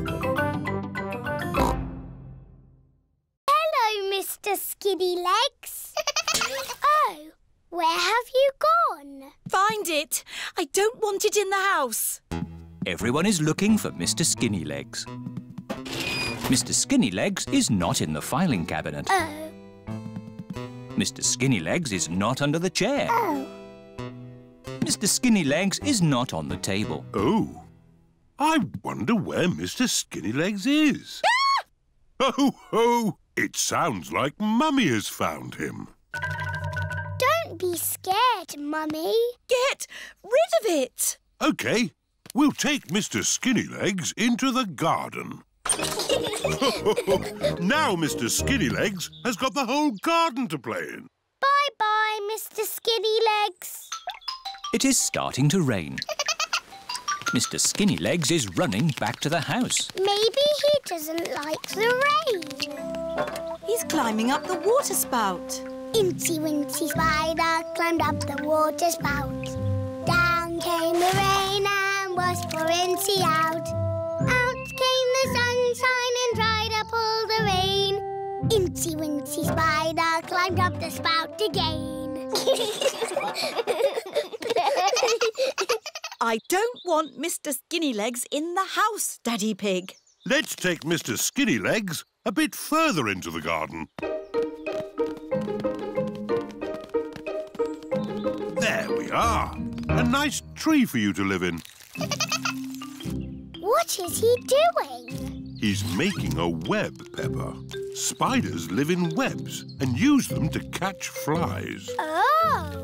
Mr. Skinny Legs. oh, where have you gone? Find it. I don't want it in the house. Everyone is looking for Mr. Skinny Legs. Mr. Skinny Legs is not in the filing cabinet. Oh, Mr. Skinny Legs is not under the chair. oh. Mr. Skinny Legs is not on the table. Oh. I wonder where Mr. Skinnylegs is. Oh, ho! It sounds like Mummy has found him. Don't be scared, Mummy. Get rid of it. OK, we'll take Mr. Skinnylegs into the garden. now Mr. Skinnylegs has got the whole garden to play in. Bye-bye, Mr. Skinny Legs. It is starting to rain. Mr. Skinny Legs is running back to the house. Maybe he doesn't like the rain. He's climbing up the water spout. Incy Wincy Spider climbed up the water spout. Down came the rain and washed poor Incy out. Out came the sunshine Incy Wincy Spider climbed up the spout again. I don't want Mr. Skinny Legs in the house, Daddy Pig. Let's take Mr. Skinnylegs a bit further into the garden. There we are. A nice tree for you to live in. what is he doing? He's making a web, Peppa. Spiders live in webs and use them to catch flies. Oh,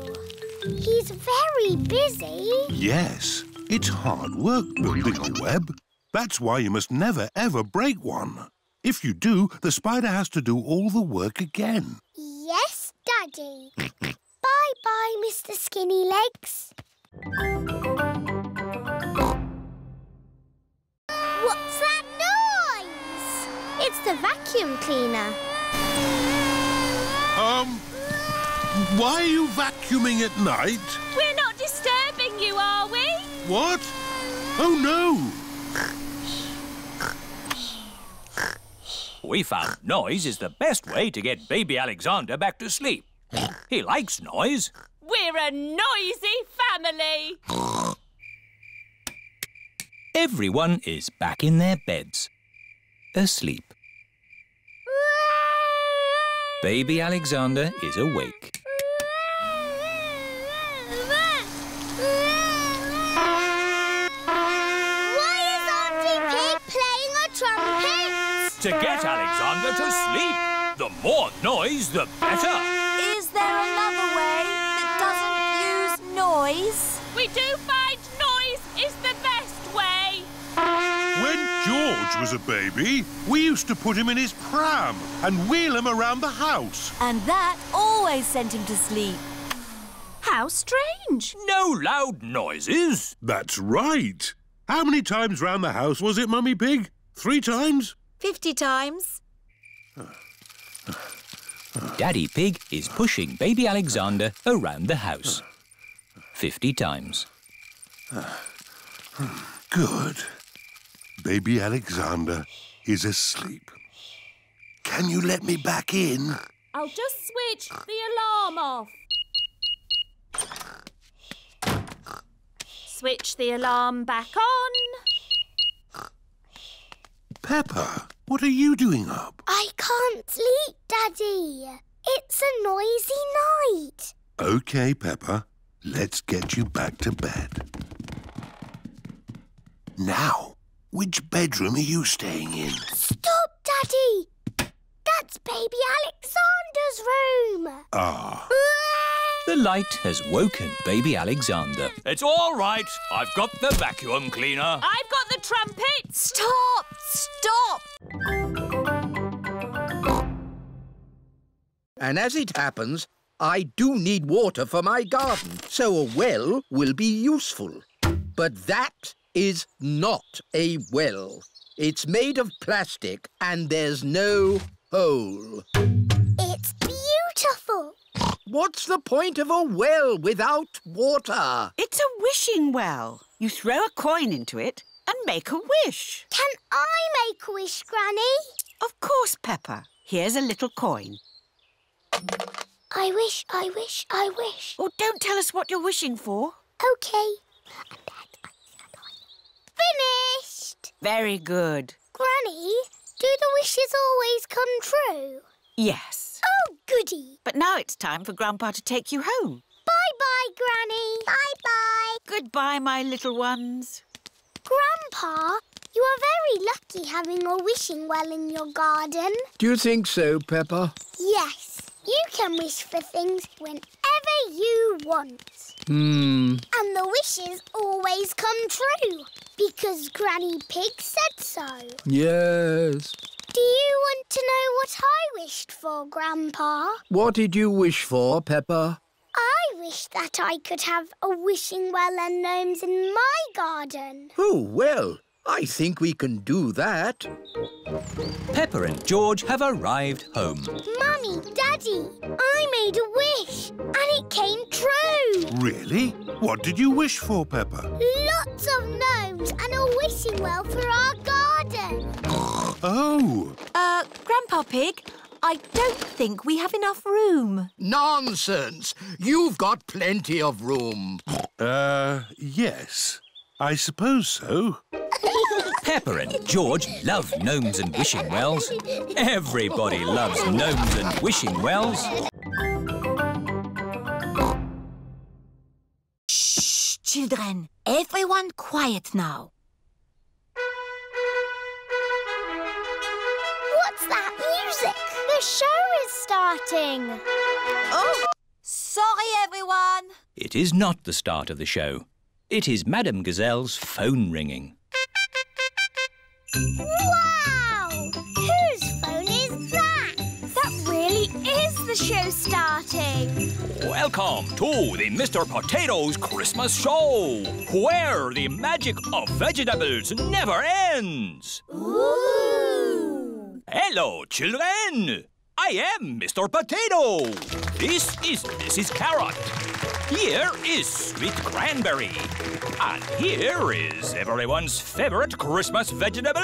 he's very busy. Yes, it's hard work building a web. That's why you must never, ever break one. If you do, the spider has to do all the work again. Yes, Daddy. Bye-bye, Mr. Skinny Legs. It's the vacuum cleaner. Um, why are you vacuuming at night? We're not disturbing you, are we? What? Oh, no. We found noise is the best way to get baby Alexander back to sleep. He likes noise. We're a noisy family. Everyone is back in their beds, asleep. Baby Alexander is awake. Why is Auntie Pig playing a trumpet? To get Alexander to sleep. The more noise, the better. Is there another way that doesn't use noise? We do find noise is the best way. When George was a baby, we used to put him in his pram and wheel him around the house. And that always sent him to sleep. How strange. No loud noises. That's right. How many times round the house was it, Mummy Pig? Three times? Fifty times. Daddy Pig is pushing baby Alexander around the house. Fifty times. Good. Baby Alexander is asleep. Can you let me back in? I'll just switch the alarm off. Switch the alarm back on. Peppa, what are you doing up? I can't sleep, Daddy. It's a noisy night. OK, Peppa. Let's get you back to bed. Now, which bedroom are you staying in? Stop, Daddy. That's baby Alexander's room. Ah, The light has woken baby Alexander. It's all right. I've got the vacuum cleaner. I've got the trumpet. Stop! Stop! And as it happens, I do need water for my garden, so a well will be useful. But that is not a well. It's made of plastic and there's no hole. It's beautiful. What's the point of a well without water? It's a wishing well. You throw a coin into it and make a wish. Can I make a wish, Granny? Of course, Peppa. Here's a little coin. I wish, I wish, I wish. Oh, don't tell us what you're wishing for. OK. Finished! Very good. Granny, do the wishes always come true? Yes. Oh, goody. But now it's time for Grandpa to take you home. Bye Bye-bye, Granny. Bye-bye. Goodbye, my little ones. Grandpa, you are very lucky having a wishing well in your garden. Do you think so, Peppa? Yes, you can wish for things whenever you want. Hmm. And the wishes always come true because Granny Pig said so. Yes. Do you want to know what I wished for, Grandpa? What did you wish for, Peppa? I wish that I could have a wishing well and gnomes in my garden. Oh, well, I think we can do that. Peppa and George have arrived home. Mummy, Daddy, I made a wish and it came true. Really? What did you wish for, Peppa? Lots of gnomes and a wishing well for our garden. Oh, Uh, Grandpa Pig, I don't think we have enough room. Nonsense! You've got plenty of room. uh, yes. I suppose so. Peppa and George love gnomes and wishing wells. Everybody loves gnomes and wishing wells. Shh, children. Everyone quiet now. What's that music? The show is starting. Oh, sorry, everyone. It is not the start of the show. It is Madame Gazelle's phone ringing. Wow! Whose phone is that? That really is the show starting. Welcome to the Mr. Potatoes Christmas Show, where the magic of vegetables never ends. Ooh! Hello, children. I am Mr. Potato. This is Mrs. Carrot. Here is Sweet Cranberry. And here is everyone's favorite Christmas vegetable,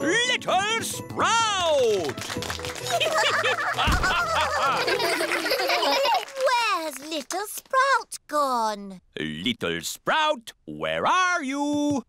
Little Sprout. Where's little Sprout gone? Little Sprout, where are you?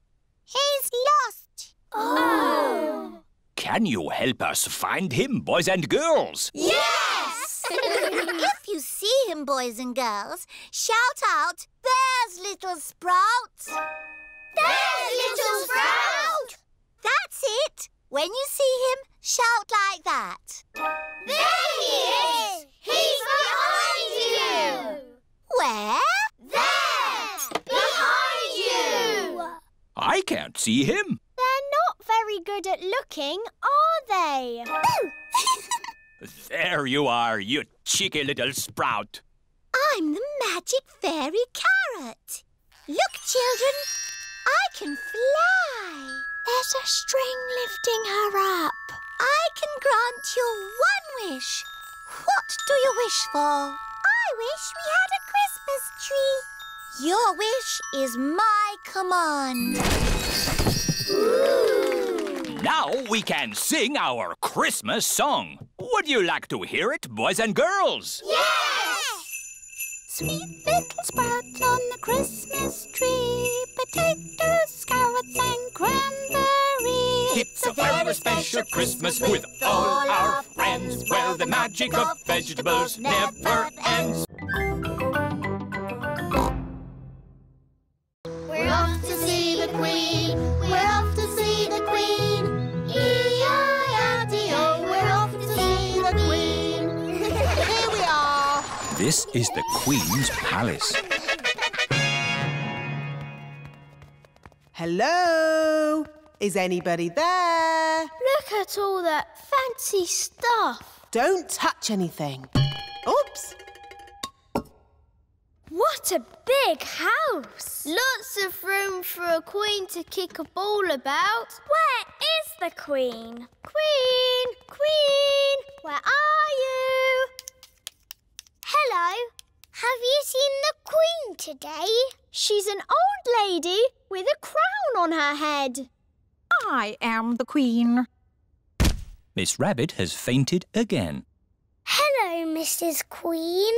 He's lost. Oh! Can you help us find him, boys and girls? Yes! if you see him, boys and girls, shout out, There's little Sprout! There's little Sprout! That's it. When you see him, shout like that. There he is! He's behind you! Where? There! Behind you! I can't see him. Very good at looking, are they? There you are, you cheeky little sprout. I'm the magic fairy carrot. Look, children, I can fly. There's a string lifting her up. I can grant you one wish. What do you wish for? I wish we had a Christmas tree. Your wish is my command. Now we can sing our Christmas song. Would you like to hear it, boys and girls? Yes! Sweet little sprout on the Christmas tree. Potatoes, carrots, and cranberries. It's a very special Christmas with all our friends, where the magic of vegetables never ends. Is the Queen's Palace. Hello? Is anybody there? Look at all that fancy stuff. Don't touch anything. Oops. What a big house! Lots of room for a queen to kick a ball about. Where is the queen? Queen! Queen! Where are you? Hello. Have you seen the Queen today? She's an old lady with a crown on her head. I am the Queen. Miss Rabbit has fainted again. Hello, Mrs. Queen.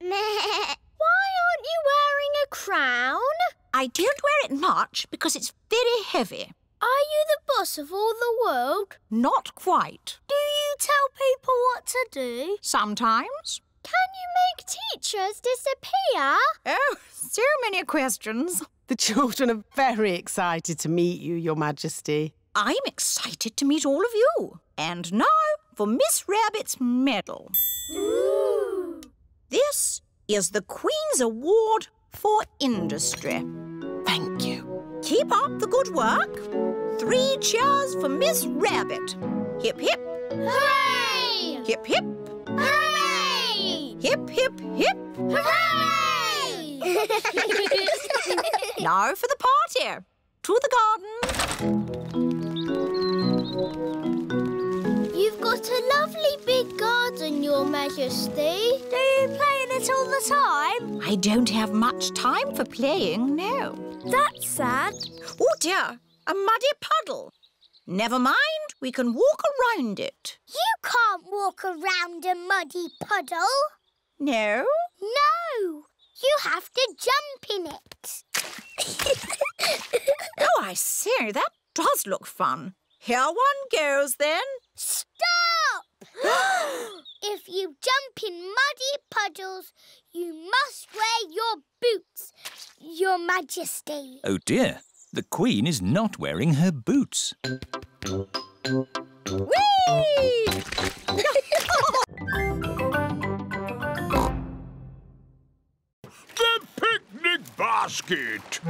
Meh. Why aren't you wearing a crown? I don't wear it much because it's very heavy. Are you the boss of all the world? Not quite. Do you tell people what to do? Sometimes. Can you make teachers disappear? Oh, so many questions. The children are very excited to meet you, Your Majesty. I'm excited to meet all of you. And now for Miss Rabbit's medal. Ooh. This is the Queen's Award for Industry. Thank you. Keep up the good work. Three cheers for Miss Rabbit. Hip, hip. Hooray! Hip, hip. Hooray! Hip, hip, hip. Hooray! now for the party. To the garden. You've got a lovely big garden, Your Majesty. Do you play in it all the time? I don't have much time for playing, no. That's sad. Oh dear, a muddy puddle. Never mind, we can walk around it. You can't walk around a muddy puddle. No? No, you have to jump in it. oh, I see, that does look fun. Here one goes then. Stop! if you jump in muddy puddles, you must wear your boots, Your Majesty. Oh dear, the Queen is not wearing her boots. Whee! Basket.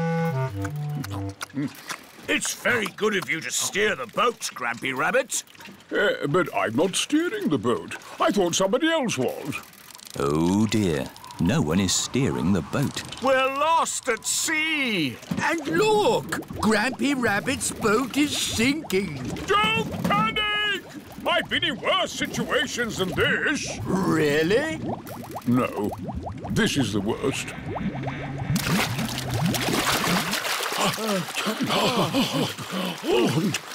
It's very good of you to steer the boat, Grampy Rabbit. Uh, but I'm not steering the boat. I thought somebody else was. Oh dear, no one is steering the boat. We're lost at sea. And look, Grampy Rabbit's boat is sinking. Don't panic! I've been in worse situations than this. Really? No, this is the worst.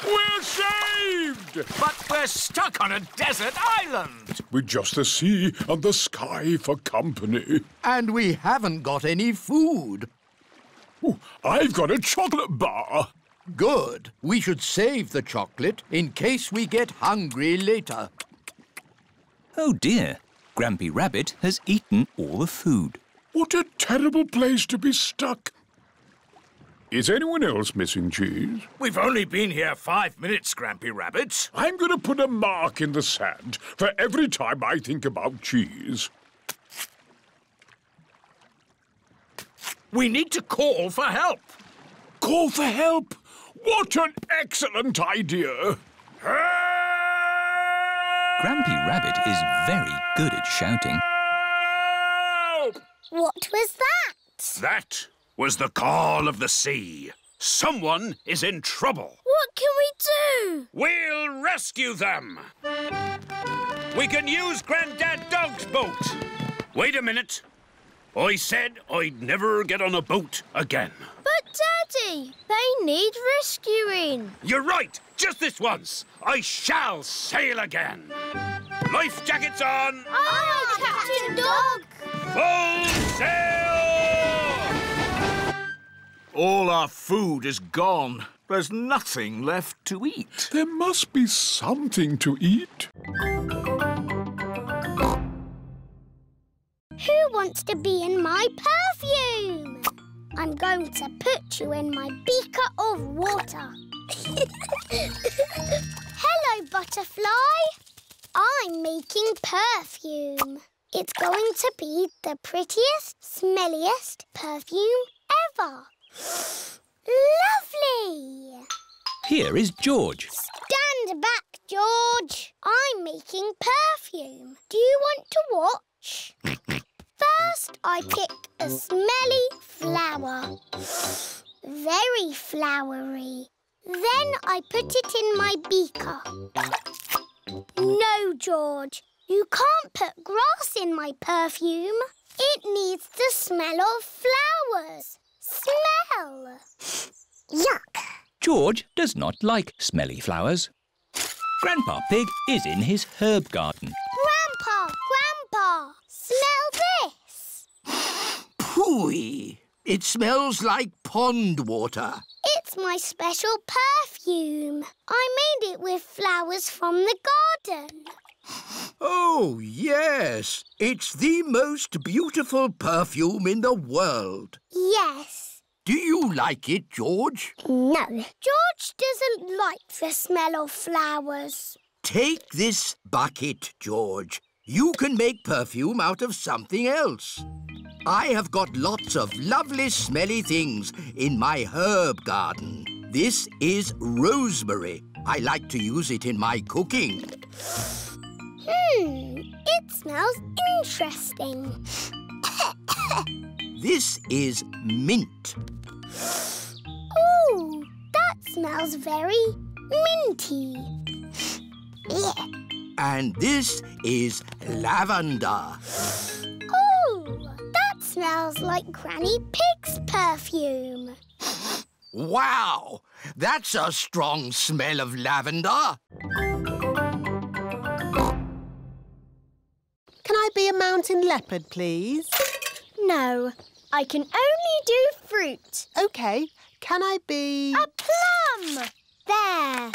We're saved! But we're stuck on a desert island. With just the sea and the sky for company. And we haven't got any food. Ooh, I've got a chocolate bar. Good. We should save the chocolate in case we get hungry later. Oh dear, Grampy Rabbit has eaten all the food. What a terrible place to be stuck. Is anyone else missing cheese? We've only been here five minutes, Grampy Rabbit. I'm going to put a mark in the sand for every time I think about cheese. We need to call for help. Call for help? What an excellent idea! Help! Grampy Rabbit is very good at shouting. What was that? That was the call of the sea. Someone is in trouble. What can we do? We'll rescue them. We can use Granddad Dog's boat. Wait a minute. I said I'd never get on a boat again. But, Daddy, they need rescuing. You're right. Just this once. I shall sail again. Life jackets on. Aye, Captain Dog. Full sail! All our food is gone. There's nothing left to eat. There must be something to eat. Who wants to be in my perfume? I'm going to put you in my beaker of water. Hello, butterfly. I'm making perfume. It's going to be the prettiest, smelliest perfume ever. Here is George. Stand back, George. I'm making perfume. Do you want to watch? First, I pick a smelly flower. Very flowery. Then I put it in my beaker. No, George. You can't put grass in my perfume. It needs the smell of flowers. Smell. Yuck. George does not like smelly flowers. Grandpa Pig is in his herb garden. Grandpa, Grandpa, smell this. Pooey! It smells like pond water. It's my special perfume. I made it with flowers from the garden. Oh, yes. It's the most beautiful perfume in the world. Yes. Do you like it, George? No. George doesn't like the smell of flowers. Take this bucket, George. You can make perfume out of something else. I have got lots of lovely smelly things in my herb garden. This is rosemary. I like to use it in my cooking. Hmm, it smells interesting. This is mint. Ooh, that smells very minty. Yeah. And this is lavender. Ooh, that smells like Granny Pig's perfume. Wow! That's a strong smell of lavender. Can I be a mountain leopard, please? No, I can only do fruit. OK. Can I be... A plum! There.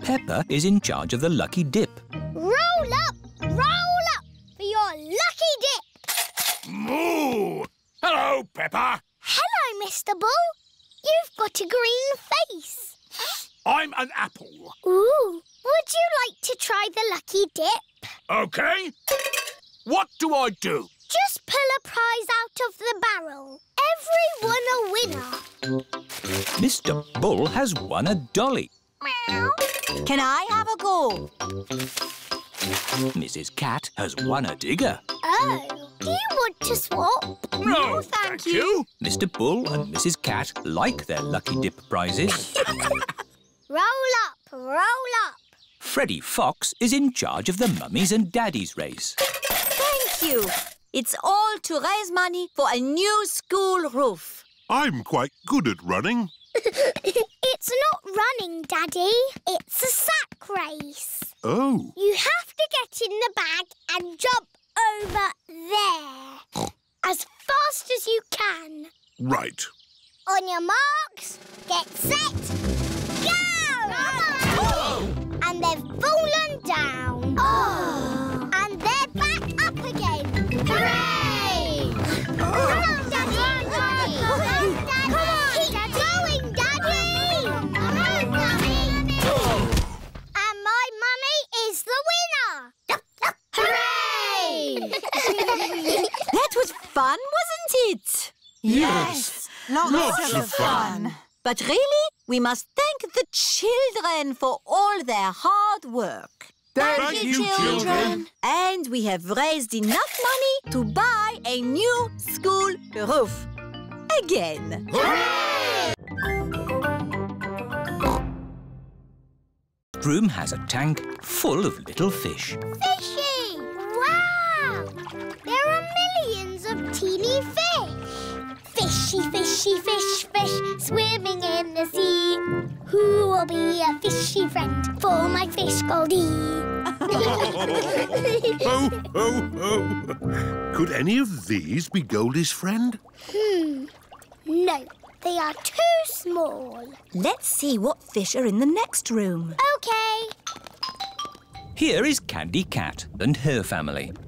Peppa is in charge of the lucky dip. Roll up, roll up for your lucky dip. Moo! Hello, Peppa. Hello, Mr. Bull. You've got a green face. I'm an apple. Ooh, would you like to try the lucky dip? Okay. What do I do? Just pull a prize out of the barrel. Everyone a winner. Mr. Bull has won a dolly. Can I have a go? Mrs. Cat has won a digger. Oh, do you want to swap? No, thank you. Mr. Bull and Mrs. Cat like their lucky dip prizes. Roll up, roll up. Freddie Fox is in charge of the mummies and daddies race. Thank you. It's all to raise money for a new school roof. I'm quite good at running. it's not running, Daddy. It's a sack race. Oh. You have to get in the bag and jump over there. as fast as you can. Right. On your marks, get set, go! And they've fallen down. Oh. That was fun, wasn't it? Yes. Lots, Lots of fun. But really, we must thank the children for all their hard work. Thank you, children. And we have raised enough money to buy a new school roof. Again. Room has a tank full of little fish. Fishy! Wow! There are millions of teeny fish. Fishy, fishy, fish, fish, swimming in the sea. Who will be a fishy friend for my fish Goldie? ho, ho, ho. Could any of these be Goldie's friend? hmm. No, they are too small. Let's see what fish are in the next room. Okay. Here is Candy Cat and her family.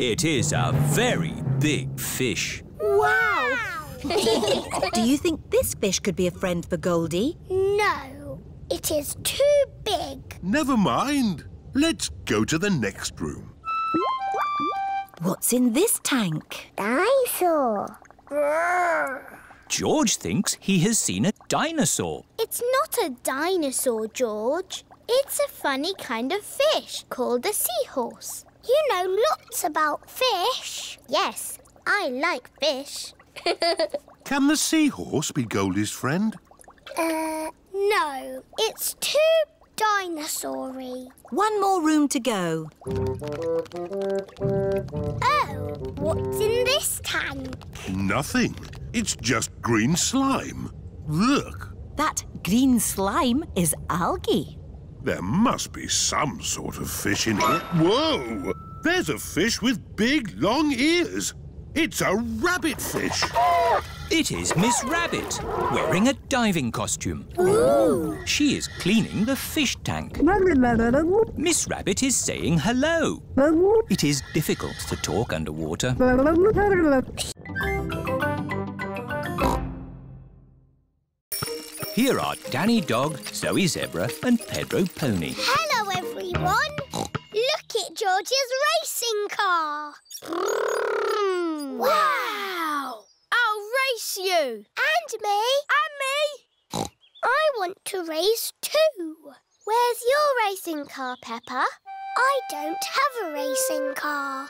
It is a very big fish. Wow! Do you think this fish could be a friend for Goldie? No, it is too big. Never mind. Let's go to the next room. What's in this tank? Dinosaur. George thinks he has seen a dinosaur. It's not a dinosaur, George. It's a funny kind of fish called a seahorse. You know lots about fish. Yes, I like fish. Can the seahorse be Goldie's friend? Uh, no, it's too dinosaur-y. One more room to go. Oh, what's in this tank? Nothing. It's just green slime. Look, That green slime is algae. There must be some sort of fish in here. Whoa! There's a fish with big, long ears. It's a rabbit fish. It is Miss Rabbit, wearing a diving costume. She is cleaning the fish tank. Miss Rabbit is saying hello. It is difficult to talk underwater. Here are Danny Dog, Zoe Zebra, and Pedro Pony. Hello, everyone. Look at George's racing car. Wow! I'll race you. And me. And me. I want to race too. Where's your racing car, Peppa? I don't have a racing car.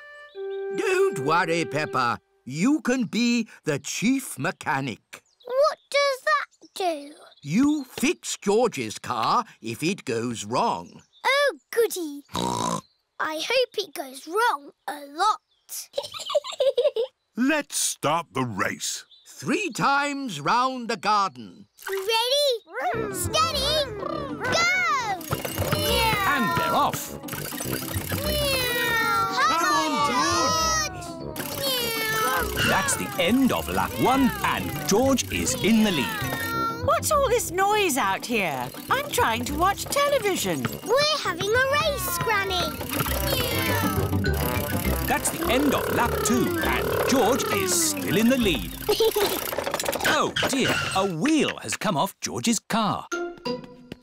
Don't worry, Peppa. You can be the chief mechanic. What does that do? You fix George's car if it goes wrong. Oh, goody. I hope it goes wrong a lot. Let's start the race. Three times round the garden. Ready? Steady? Go! And they're off. Come on, That's the end of lap one, and George is in the lead. What's all this noise out here? I'm trying to watch television. We're having a race, Granny. That's the end of lap two, and George is still in the lead. Oh dear, a wheel has come off George's car.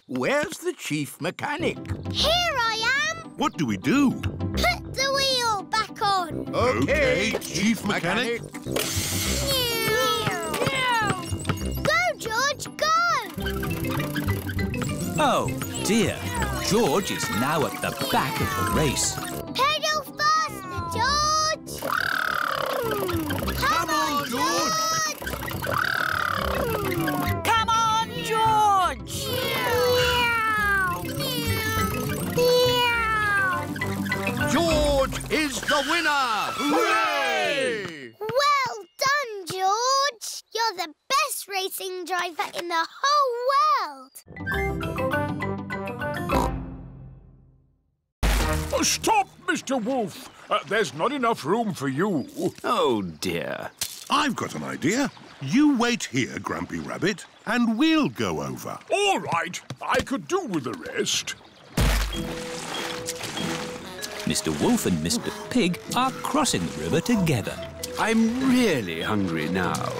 Where's the chief mechanic? Here I am. What do we do? Put the wheel back on. Okay, Chief Mechanic. Go, Oh dear, George is now at the back of the race. Pedal faster, George! Come on, George! Come on, George! George is the winner! Hooray! Well done, George! You're the best racing driver in the whole world! Oh, stop, Mr. Wolf. Uh, there's not enough room for you. Oh, dear. I've got an idea. You wait here, Grampy Rabbit, and we'll go over. All right, I could do with the rest. Mr. Wolf and Mr. Pig are crossing the river together. I'm really hungry now.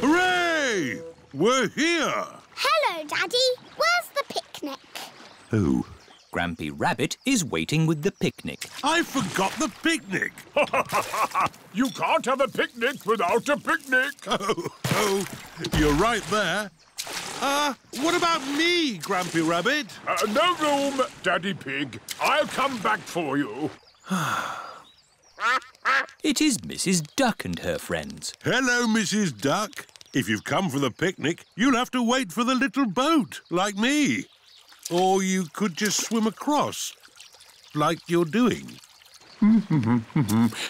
Hooray! We're here! Hello, Daddy. Where's the picnic? Oh, Grampy Rabbit is waiting with the picnic. I forgot the picnic. you can't have a picnic without a picnic. Oh, oh, you're right there. Uh, what about me, Grampy Rabbit? Uh, no room, Daddy Pig. I'll come back for you. It is Mrs. Duck and her friends. Hello, Mrs. Duck. If you've come for the picnic, you'll have to wait for the little boat, like me. Or you could just swim across, like you're doing.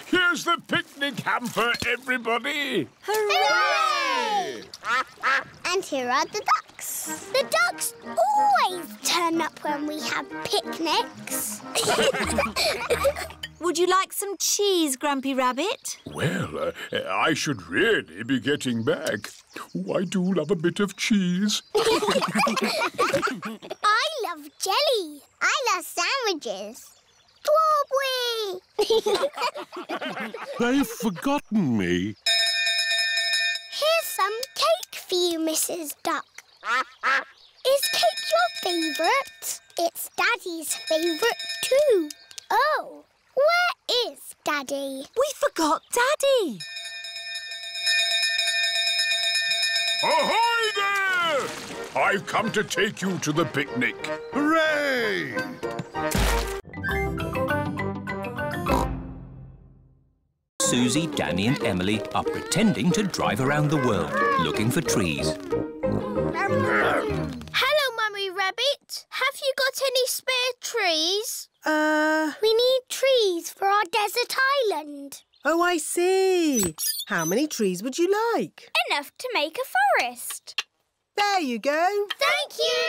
Here's the picnic hamper, everybody. Hooray! And here are the ducks. The ducks always turn up when we have picnics. Would you like some cheese, Grampy Rabbit? Well, uh, I should really be getting back. Oh, I do love a bit of cheese. I love jelly. I love sandwiches. Strawberry! They've forgotten me. Here's some cake for you, Mrs. Duck. Is cake your favourite? It's Daddy's favourite too. Oh, where is Daddy? We forgot Daddy. Ahoy there! I've come to take you to the picnic. Hooray! Susie, Danny, and Emily are pretending to drive around the world looking for trees. Hello, Mummy Rabbit. Have you got any spare trees. Uh... We need trees for our desert island. Oh, I see. How many trees would you like? Enough to make a forest. There you go. Thank you.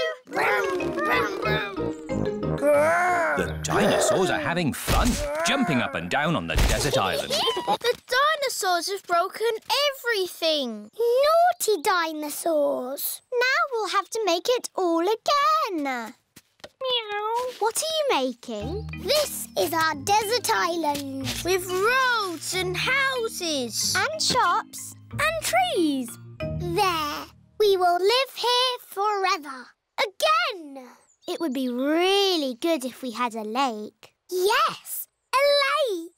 The dinosaurs are having fun, jumping up and down on the desert island. the dinosaurs have broken everything. Naughty dinosaurs. Now we'll have to make it all again. Meow. What are you making? This is our desert island. With roads and houses. And shops. And trees. There. We will live here forever. Again. It would be really good if we had a lake. Yes, a lake.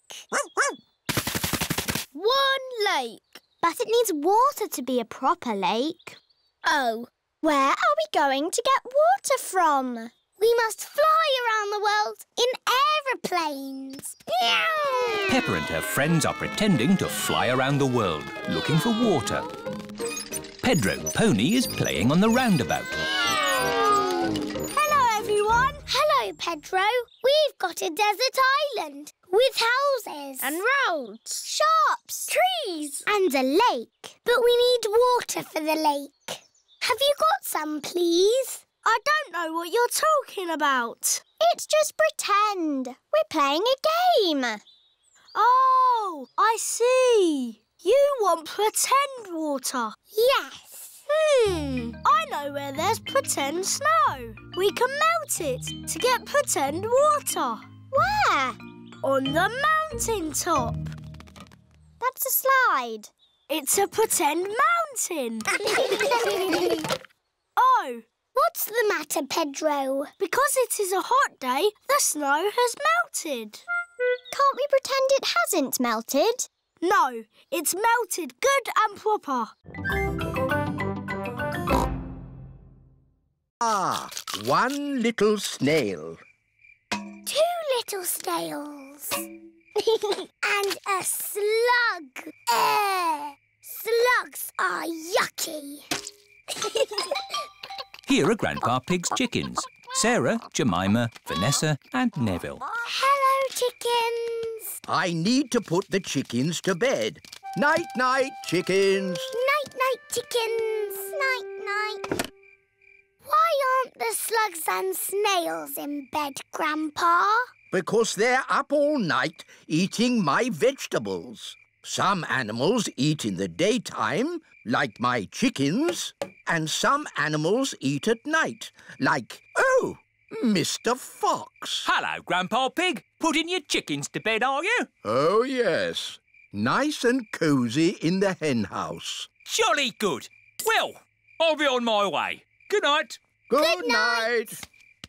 One lake. But it needs water to be a proper lake. Oh, where are we going to get water from? We must fly around the world in aeroplanes. Peppa and her friends are pretending to fly around the world, looking for water. Pedro Pony is playing on the roundabout. Pedro. We've got a desert island with houses. And roads. Shops. Trees. And a lake. But we need water for the lake. Have you got some, please? I don't know what you're talking about. It's just pretend. We're playing a game. Oh, I see. You want pretend water. Yes. Hmm, I know where there's pretend snow. We can melt it to get pretend water. Where? On the mountain top. That's a slide. It's a pretend mountain. oh, What's the matter, Pedro? because it is a hot day, the snow has melted. Can't we pretend it hasn't melted? No, it's melted good and proper. Ah, one little snail. Two little snails. and a slug. Uh, slugs are yucky. Here are Grandpa Pig's chickens. Sarah, Jemima, Vanessa and Neville. Hello, chickens. I need to put the chickens to bed. Night, night, chickens. Night, night, chickens. Night, night. Why aren't the slugs and snails in bed, Grandpa? Because they're up all night eating my vegetables. Some animals eat in the daytime, like my chickens, and some animals eat at night, like, oh, Mr. Fox. Hello, Grandpa Pig. Putting your chickens to bed, are you? Oh, yes. Nice and cosy in the hen house. Jolly good. Well, I'll be on my way. Good night. Good, night.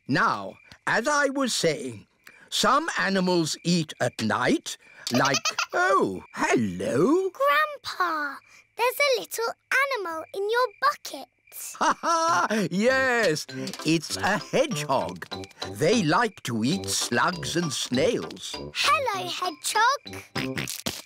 Now, as I was saying, some animals eat at night, like, oh, hello. Grandpa, there's a little animal in your bucket. Ha ha! Yes, it's a hedgehog. They like to eat slugs and snails. Hello, hedgehog.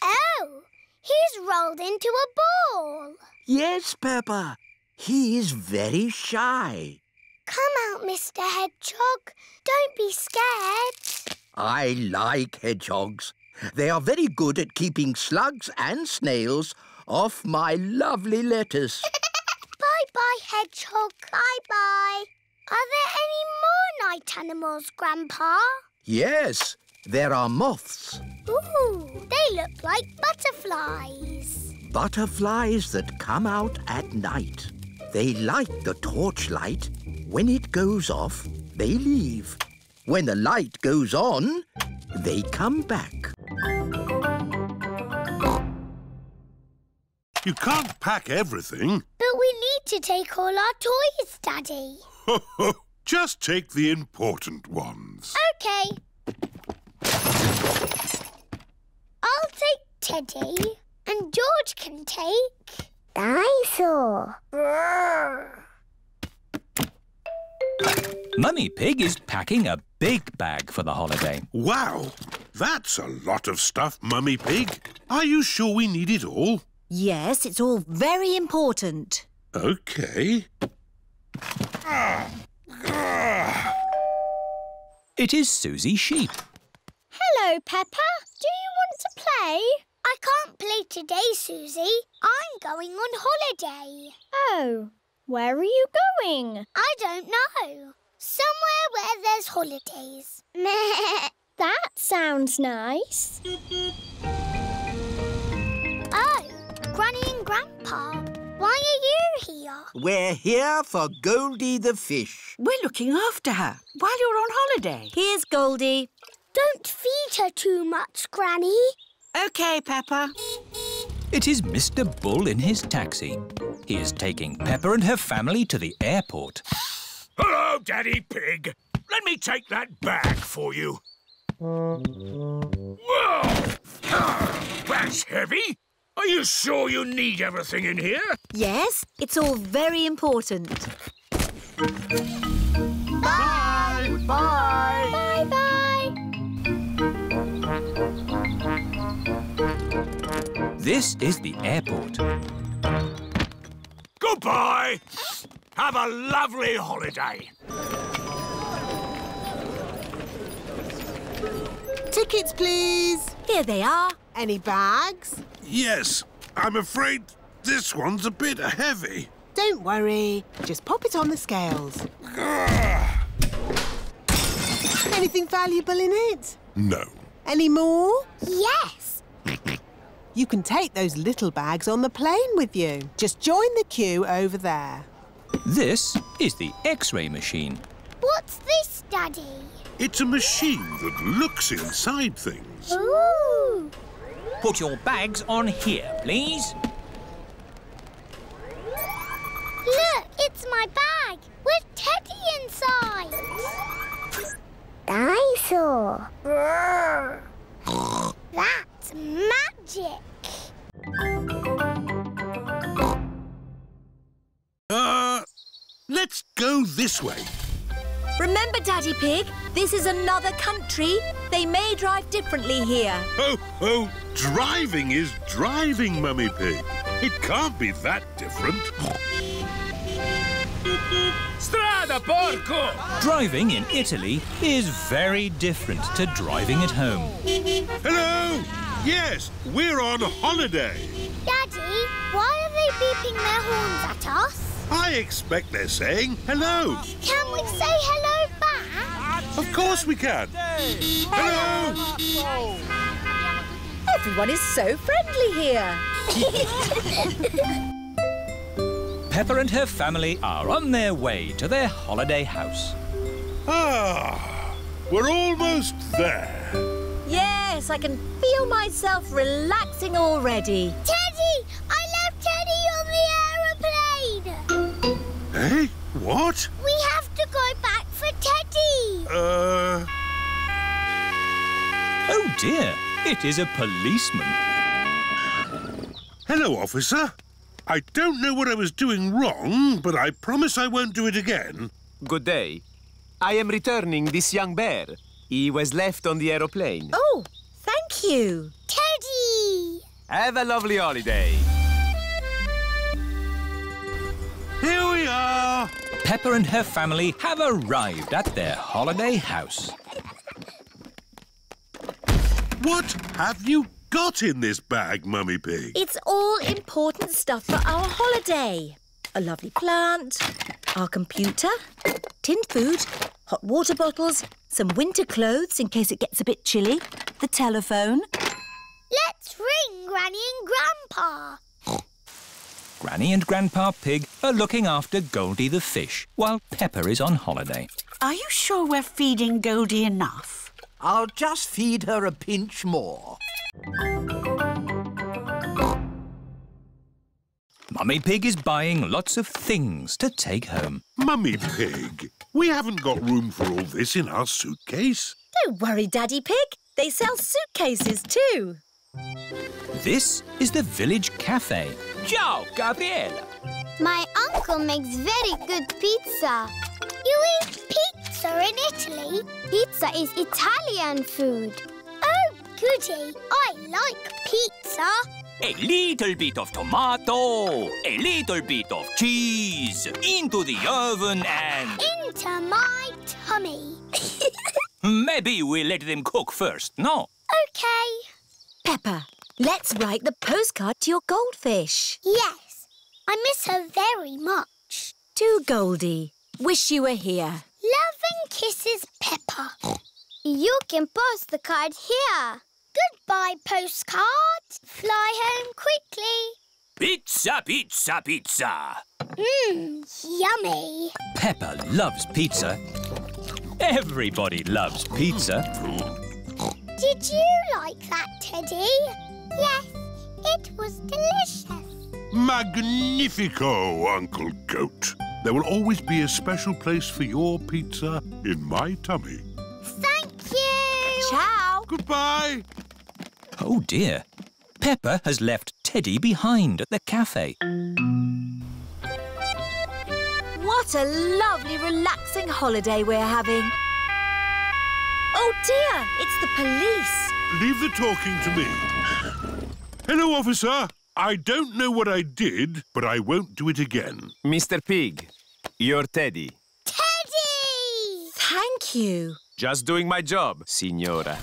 Oh, he's rolled into a ball. Yes, Peppa. He is very shy. Come out, Mr. Hedgehog. Don't be scared. I like hedgehogs. They are very good at keeping slugs and snails off my lovely lettuce. Bye-bye, Hedgehog. Bye-bye. Are there any more night animals, Grandpa? yes, there are moths. Ooh, they look like butterflies. Butterflies that come out at night. They light the torchlight. When it goes off, they leave. When the light goes on, they come back. You can't pack everything. But we need to take all our toys, Daddy. Just take the important ones. OK. I'll take Teddy, and George can take... Dinosaur. Mummy Pig is packing a big bag for the holiday. Wow, that's a lot of stuff, Mummy Pig. Are you sure we need it all? Yes, it's all very important. OK. It is Susie Sheep. Hello, Peppa. Do you want to play? I can't play today, Susie. I'm going on holiday. Oh, where are you going? I don't know. Somewhere where there's holidays. Meh. That sounds nice. Oh, Granny and Grandpa, why are you here? We're here for Goldie the fish. We're looking after her while you're on holiday. Here's Goldie. Don't feed her too much, Granny. OK, Peppa. It is Mr. Bull in his taxi. He is taking Peppa and her family to the airport. Hello, Daddy Pig. Let me take that bag for you. Whoa! Ah, that's heavy. Are you sure you need everything in here? Yes, it's all very important. Bye! Bye! Bye-bye. This is the airport. Goodbye. Have a lovely holiday. Tickets, please. Here they are. Any bags? Yes, I'm afraid this one's a bit heavy. Don't worry. Just pop it on the scales. Anything valuable in it? no. Any more? Yes. You can take those little bags on the plane with you. Just join the queue over there. This is the X-ray machine. What's this, Daddy? It's a machine that looks inside things. Ooh. Put your bags on here, please. Look, it's my bag with Teddy inside. Dinosaur. That's magic. Uh, let's go this way. Remember, Daddy Pig, this is another country. They may drive differently here. Oh, oh, driving is driving, Mummy Pig. It can't be that different. Strada porco! Driving in Italy is very different to driving at home. Hello! Yes, we're on holiday. Daddy, why are they beeping their horns at us? I expect they're saying hello. Can we say hello back? Of course we can. Hello! Everyone is so friendly here. Peppa and her family are on their way to their holiday house. Ah, we're almost there. Yes, I can feel myself relaxing already. Teddy! I left Teddy on the aeroplane! Eh? What? We have to go back for Teddy! Uh, Oh dear, it is a policeman. hello, officer. I don't know what I was doing wrong, but I promise I won't do it again. Good day. I am returning this young bear. He was left on the aeroplane. Oh, thank you. Teddy! Have a lovely holiday. Here we are. Peppa and her family have arrived at their holiday house. What have you got in this bag, Mummy Pig? It's all important stuff for our holiday. A lovely plant, our computer, tinned food, hot water bottles, some winter clothes in case it gets a bit chilly, the telephone. Let's ring Granny and Grandpa. Granny and Grandpa Pig are looking after Goldie the fish while Peppa is on holiday. Are you sure we're feeding Goldie enough? I'll just feed her a pinch more. Mummy Pig is buying lots of things to take home. Mummy Pig, we haven't got room for all this in our suitcase. Don't worry, Daddy Pig. They sell suitcases too. This is the village cafe. Ciao, Gabriella. My uncle makes very good pizza. You eat pizza in Italy? Pizza is Italian food. Oh, goody. I like pizza. A little bit of tomato, a little bit of cheese, into the oven and... Into my tummy. Maybe we let them cook first, no? OK. Peppa, let's write the postcard to your goldfish. Yes. I miss her very much. To Goldie. Wish you were here. Love and kisses, Peppa. You can post the card here. Goodbye, postcard. Fly home quickly. Pizza, pizza, pizza. Mmm, yummy. Peppa loves pizza. Everybody loves pizza. Did you like that, Teddy? Yes, it was delicious. Magnifico, Uncle Goat. There will always be a special place for your pizza in my tummy. Thank you. Ciao. Goodbye. Oh dear. Peppa has left Teddy behind at the cafe. What a lovely, relaxing holiday we're having. Oh dear, it's the police. Leave the talking to me. Hello, officer. I don't know what I did, but I won't do it again. Mr. Pig, you're Teddy. Teddy! Thank you. Just doing my job, Signora.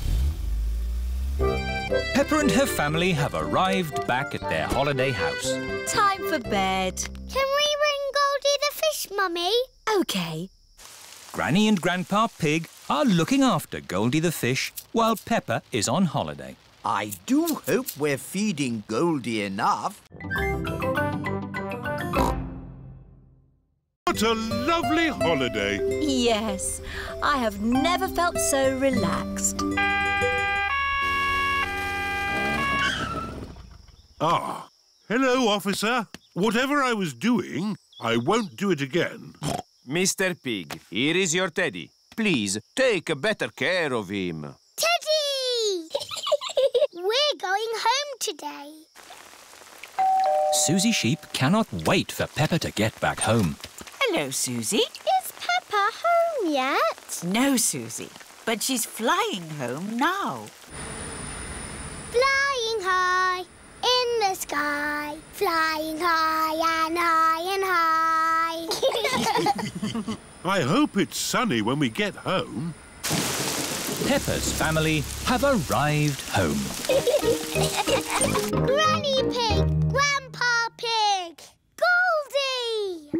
Peppa and her family have arrived back at their holiday house. Time for bed. Can we ring Goldie the fish, Mummy? OK. Granny and Grandpa Pig are looking after Goldie the fish while Peppa is on holiday. I do hope we're feeding Goldie enough. What a lovely holiday. Yes, I have never felt so relaxed. Ah, hello, officer. Whatever I was doing, I won't do it again. Mr. Pig, here is your Teddy. Please take a better care of him. Teddy! We're going home today. Susie Sheep cannot wait for Peppa to get back home. Hello, Susie. Is Peppa home yet? No, Susie, but she's flying home now. Flying high in the sky. Flying high and high and high. I hope it's sunny when we get home. Peppa's family have arrived home. Granny Pig! Grandpa Pig! Goldie!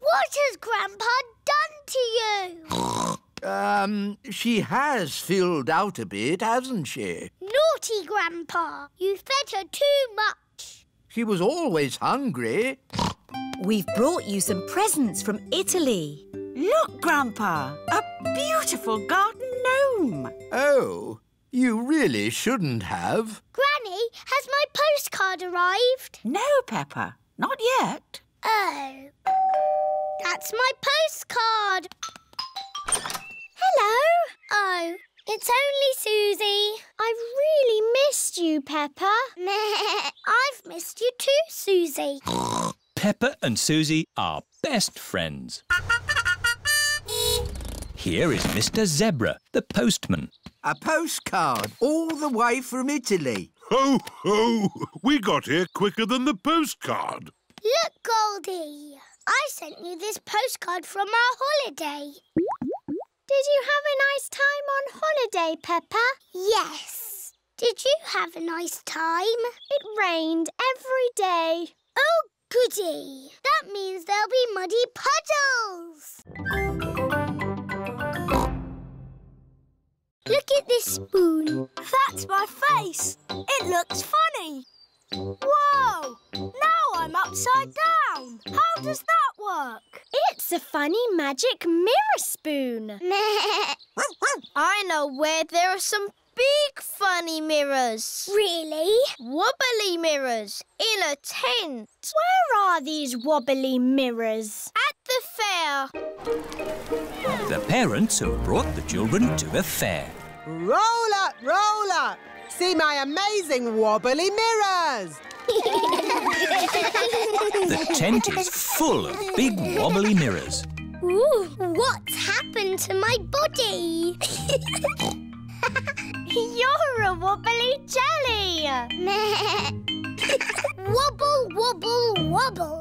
What has Grandpa done to you? Um, she has filled out a bit, hasn't she? Naughty Grandpa! You fed her too much. She was always hungry. We've brought you some presents from Italy. Look, Grandpa, a beautiful garden gnome. Oh, you really shouldn't have. Granny, has my postcard arrived? No, Peppa, not yet. Oh. That's my postcard. Hello. Oh, it's only Susie. I've really missed you, Peppa. I've missed you too, Susie. Peppa and Susie are best friends. Here is Mr. Zebra, the postman. A postcard all the way from Italy. Ho, ho! We got here quicker than the postcard. Look, Goldie. I sent you this postcard from our holiday. Did you have a nice time on holiday, Peppa? Yes. Did you have a nice time? It rained every day. Oh, goody. That means there'll be muddy puddles. Look at this spoon. That's my face. It looks funny. Whoa! Now I'm upside down. How does that work? It's a funny magic mirror spoon. I know where there are some big funny mirrors. Really? Wobbly mirrors in a tent. Where are these wobbly mirrors? At the fair. The parents have brought the children to a fair. Roll up, roll up! See my amazing wobbly mirrors! The tent is full of big wobbly mirrors. Ooh, what's happened to my body? You're a wobbly jelly. wobble, wobble, wobble.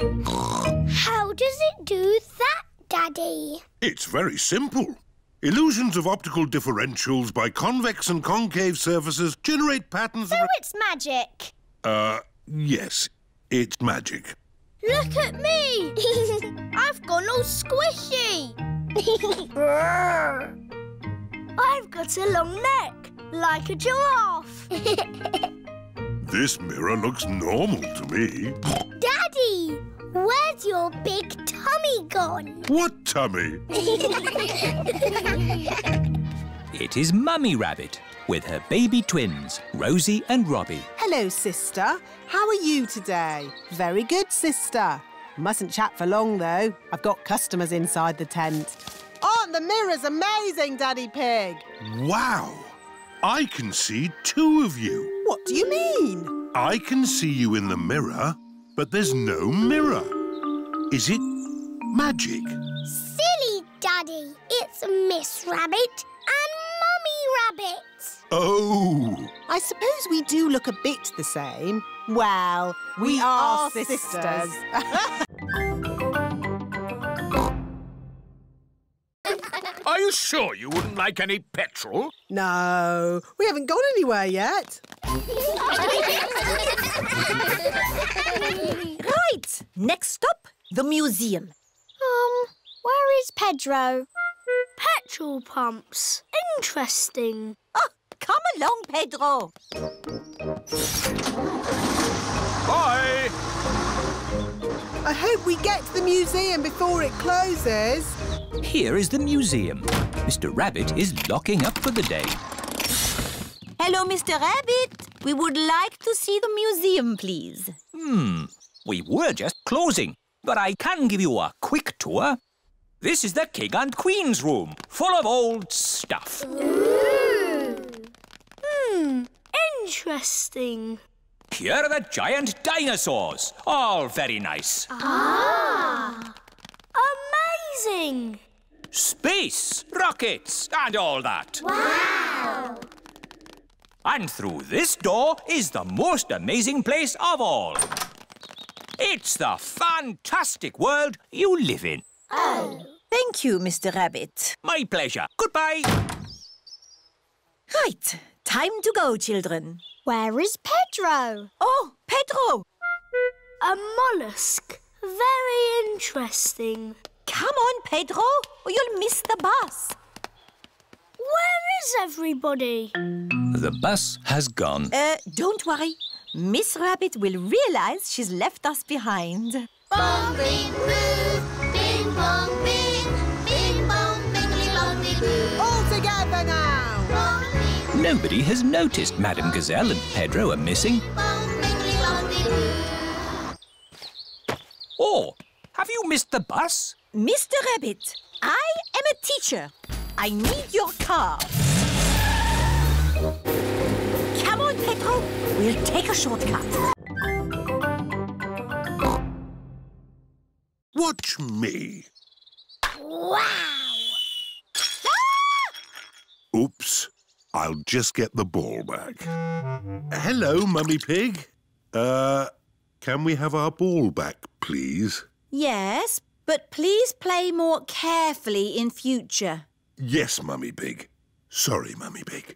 How does it do that, Daddy? It's very simple. Illusions of optical differentials by convex and concave surfaces generate patterns So it's magic. Uh, yes, it's magic. Look at me! I've gone all squishy. I've got a long neck, like a giraffe. This mirror looks normal to me. Daddy, where's your big tummy gone? What tummy? It is Mummy Rabbit with her baby twins, Rosie and Robbie. Hello, sister. How are you today? Very good, sister. Mustn't chat for long, though. I've got customers inside the tent. Aren't the mirrors amazing, Daddy Pig? Wow! I can see two of you. What do you mean? I can see you in the mirror, but there's no mirror. Is it magic? Silly Daddy. It's Miss Rabbit and Mummy Rabbit. Oh! I suppose we do look a bit the same. Well, we, We are, are sisters. sisters. sure you wouldn't like any petrol? no, we haven't gone anywhere yet. Right. Next stop, the museum. Um, where is Pedro? Petrol pumps. Interesting. Oh, come along, Pedro. Bye! I hope we get to the museum before it closes. Here is the museum. Mr. Rabbit is locking up for the day. Hello, Mr. Rabbit. We would like to see the museum, please. Hmm, we were just closing, but I can give you a quick tour. This is the King and Queen's room, full of old stuff. Hmm. Interesting. Here are the giant dinosaurs, all very nice. Ah. Amazing. Space, rockets, and all that. Wow. And through this door is the most amazing place of all. It's the fantastic world you live in. Oh. Thank you, Mr. Rabbit. My pleasure. Goodbye. Right. Time to go, children. Where is Pedro? Oh, Pedro! A mollusk. Very interesting. Come on, Pedro, or you'll miss the bus. Where is everybody? The bus has gone. Uh, don't worry. Miss Rabbit will realize she's left us behind. Bong, bing, boo. Bing, bong, bing. Bing, bong, bingly, bongly, boo. All together now. Bong, bing, Nobody has noticed Madame Gazelle and Pedro are missing. bong, bingly, bongly, boo. Oh, have you missed the bus? Mr. Rabbit, I am a teacher. I need your car. Come on, Pedro. We'll take a shortcut. Watch me. Wow! Oops. I'll just get the ball back. Hello, Mummy Pig. Uh, can we have our ball back, please? Yes, but please play more carefully in future. Yes, Mummy Pig. Sorry, Mummy Pig.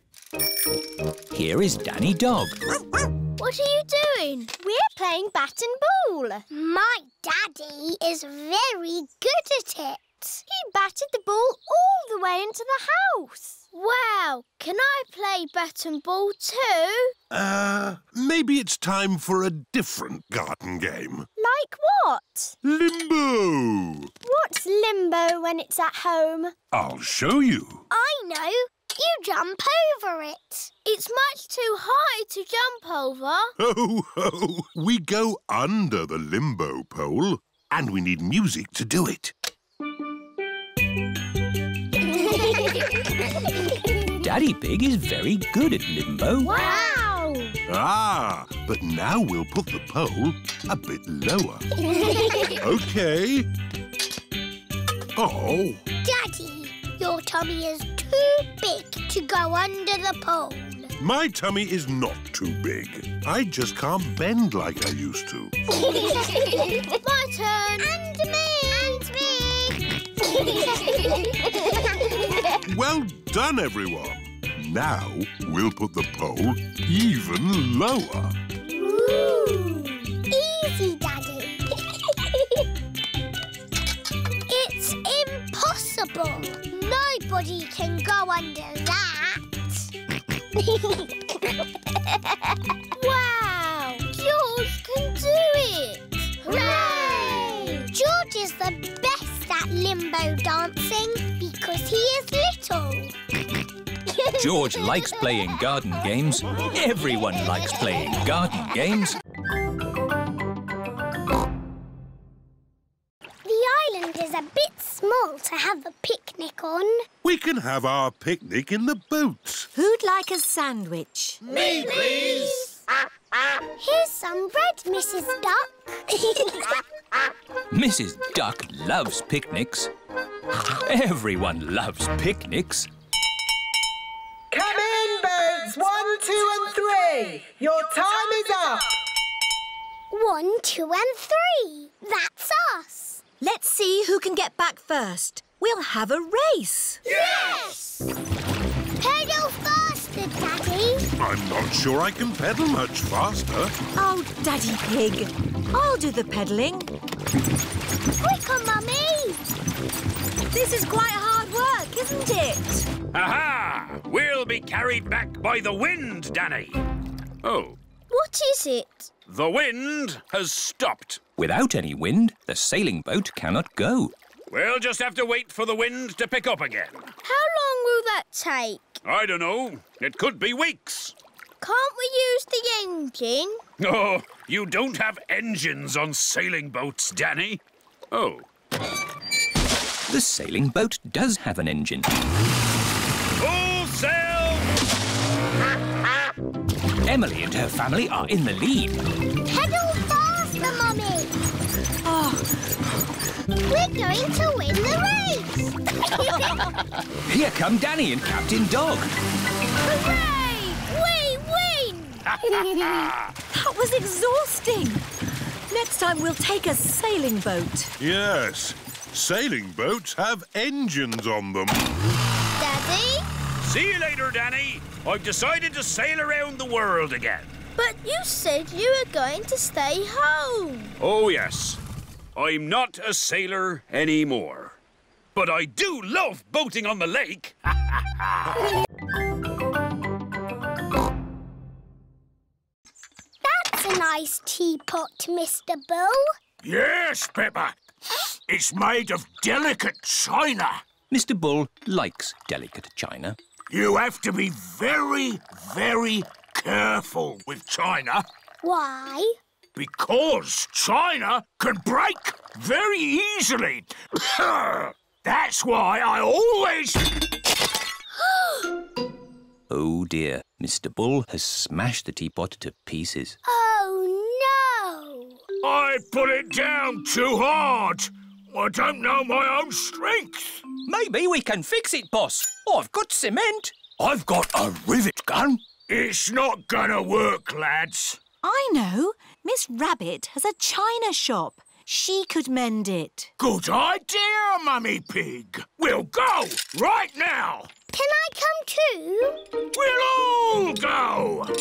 Here is Danny Dog. What are you doing? We're playing bat and ball. My daddy is very good at it. He batted the ball all the way into the house. Wow, can I play bat and ball too? Uh, maybe it's time for a different garden game. Like what? Limbo! What's limbo when it's at home? I'll show you. I know. You jump over it. It's much too high to jump over. Ho, ho! We go under the limbo pole, and we need music to do it. Daddy Pig is very good at limbo. Wow! Ah, but now we'll put the pole a bit lower. okay. Oh, Daddy, your tummy is too big to go under the pole. my tummy is not too big. I just can't bend like I used to. My turn. And me. And me. Well done, everyone. Now we'll put the pole even lower. Easy, Daddy. it's impossible. Nobody can go under that. wow! George can do it! Hooray! George is the best at limbo dancing because he is little. George likes playing garden games. Everyone likes playing garden games. The island is a bit small to have a picnic on. We can have our picnic in the boat. Who'd like a sandwich? Me, please. Ah, Here's some bread, Mrs. Duck. Mrs. Duck loves picnics. Everyone loves picnics. Come in, boats. One, two, and three. Your time is up. One, two, and three. That's us. Let's see who can get back first. We'll have a race. Yes! Pedal faster, Daddy. I'm not sure I can pedal much faster. Oh, Daddy Pig. I'll do the pedalling. Quicker, Mummy. This is quite hard work, isn't it? Aha! We'll be carried back by the wind, Danny. Oh, What is it? the wind has stopped. Without any wind, the sailing boat cannot go. We'll just have to wait for the wind to pick up again. How long will that take? I don't know. It could be weeks. Can't we use the engine? Oh, you don't have engines on sailing boats, Danny. Oh, The sailing boat does have an engine. full sail! Emily and her family are in the lead. Pedal faster, Mummy. We're going to win the race. Here come Danny and Captain Dog. Hooray! We win! that was exhausting. Next time we'll take a sailing boat. Yes, sailing boats have engines on them. Daddy? See you later, Danny. I've decided to sail around the world again. But you said you were going to stay home. Oh, yes. I'm not a sailor anymore. But I do love boating on the lake. That's a nice teapot, Mr. Bull. Yes, Peppa. It's made of delicate china. Mr. Bull likes delicate china. You have to be very, very careful with china Why? Because china can break very easily. That's why I always. Oh dear, Mr. Bull has smashed the teapot to pieces. Oh, no. I put it down too hard. I don't know my own strength. Maybe we can fix it, boss. Oh, I've got cement. I've got a rivet gun. It's not gonna work, lads. I know. Miss Rabbit has a china shop. She could mend it. Good idea, Mummy Pig. We'll go right now. Can I come too? We'll all go.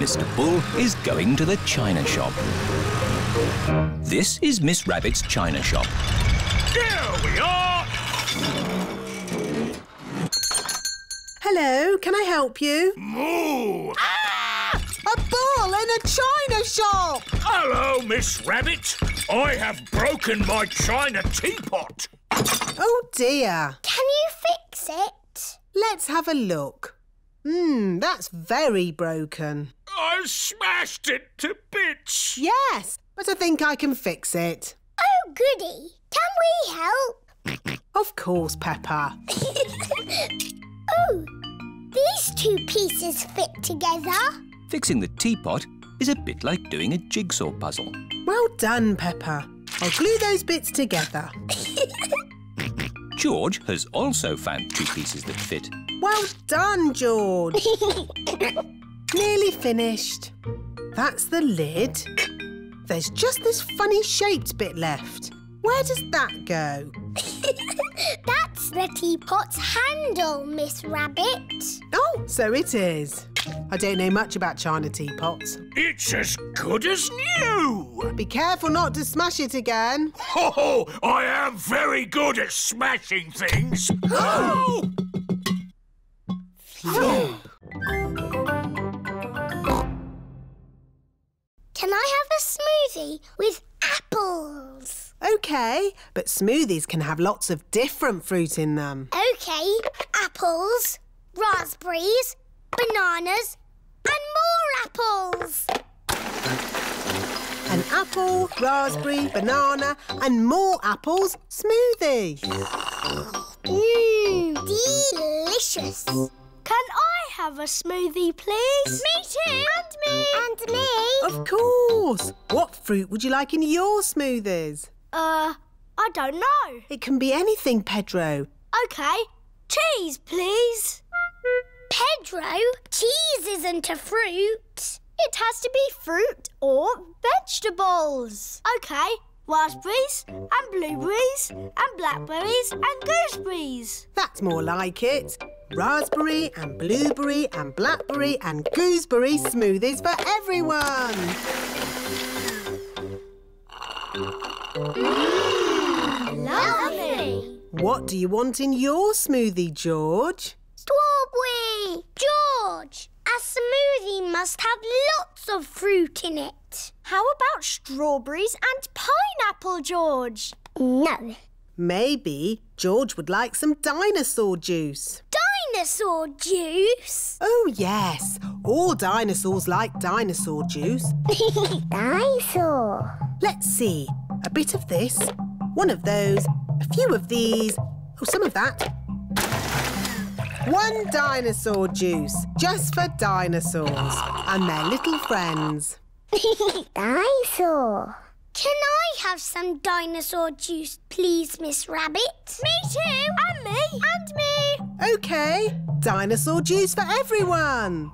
Mr. Bull is going to the china shop. This is Miss Rabbit's china shop. Here we are. Hello, can I help you? Moo. Ah! A bull in a china shop! Hello, Miss Rabbit. I have broken my china teapot. Oh dear. Can you fix it? Let's have a look. Hmm, that's very broken. I smashed it to bits. Yes, but I think I can fix it. Oh, goody. Can we help? Of course, Peppa. oh, these two pieces fit together. Fixing the teapot is a bit like doing a jigsaw puzzle. Well done, Peppa. I'll glue those bits together. George has also found two pieces that fit. Well done, George. Nearly finished. That's the lid. There's just this funny shaped bit left. Where does that go? That's the teapot's handle, Miss Rabbit. Oh, so it is. I don't know much about china teapots. It's as good as new! Be careful not to smash it again. Oh, I am very good at smashing things! Oh! Can I have a smoothie with apples? OK, but smoothies can have lots of different fruit in them. OK, apples, raspberries, bananas, and more apples. An apple, raspberry, banana, and more apples smoothie. Mmm, delicious. Can I have a smoothie, please? Me too. And me. And me. Of course. What fruit would you like in your smoothies? Uh, I don't know. It can be anything, Pedro. OK, cheese, please. Pedro, cheese isn't a fruit. It has to be fruit or vegetables. OK, raspberries and blueberries and blackberries and gooseberries. That's more like it. Raspberry and blueberry and blackberry and gooseberry smoothies for everyone. Lovely. What do you want in your smoothie, George? Strawberry. George, a smoothie must have lots of fruit in it. How about strawberries and pineapple, George? No. Maybe George would like some dinosaur juice. Dinosaur juice? Oh, yes. All dinosaurs like dinosaur juice. Dinosaur. Let's see. A bit of this, one of those, a few of these, oh, some of that. One dinosaur juice, just for dinosaurs and their little friends. Dinosaur. Can I have some dinosaur juice, please, Miss Rabbit? Me too. And me. And me. OK, dinosaur juice for everyone.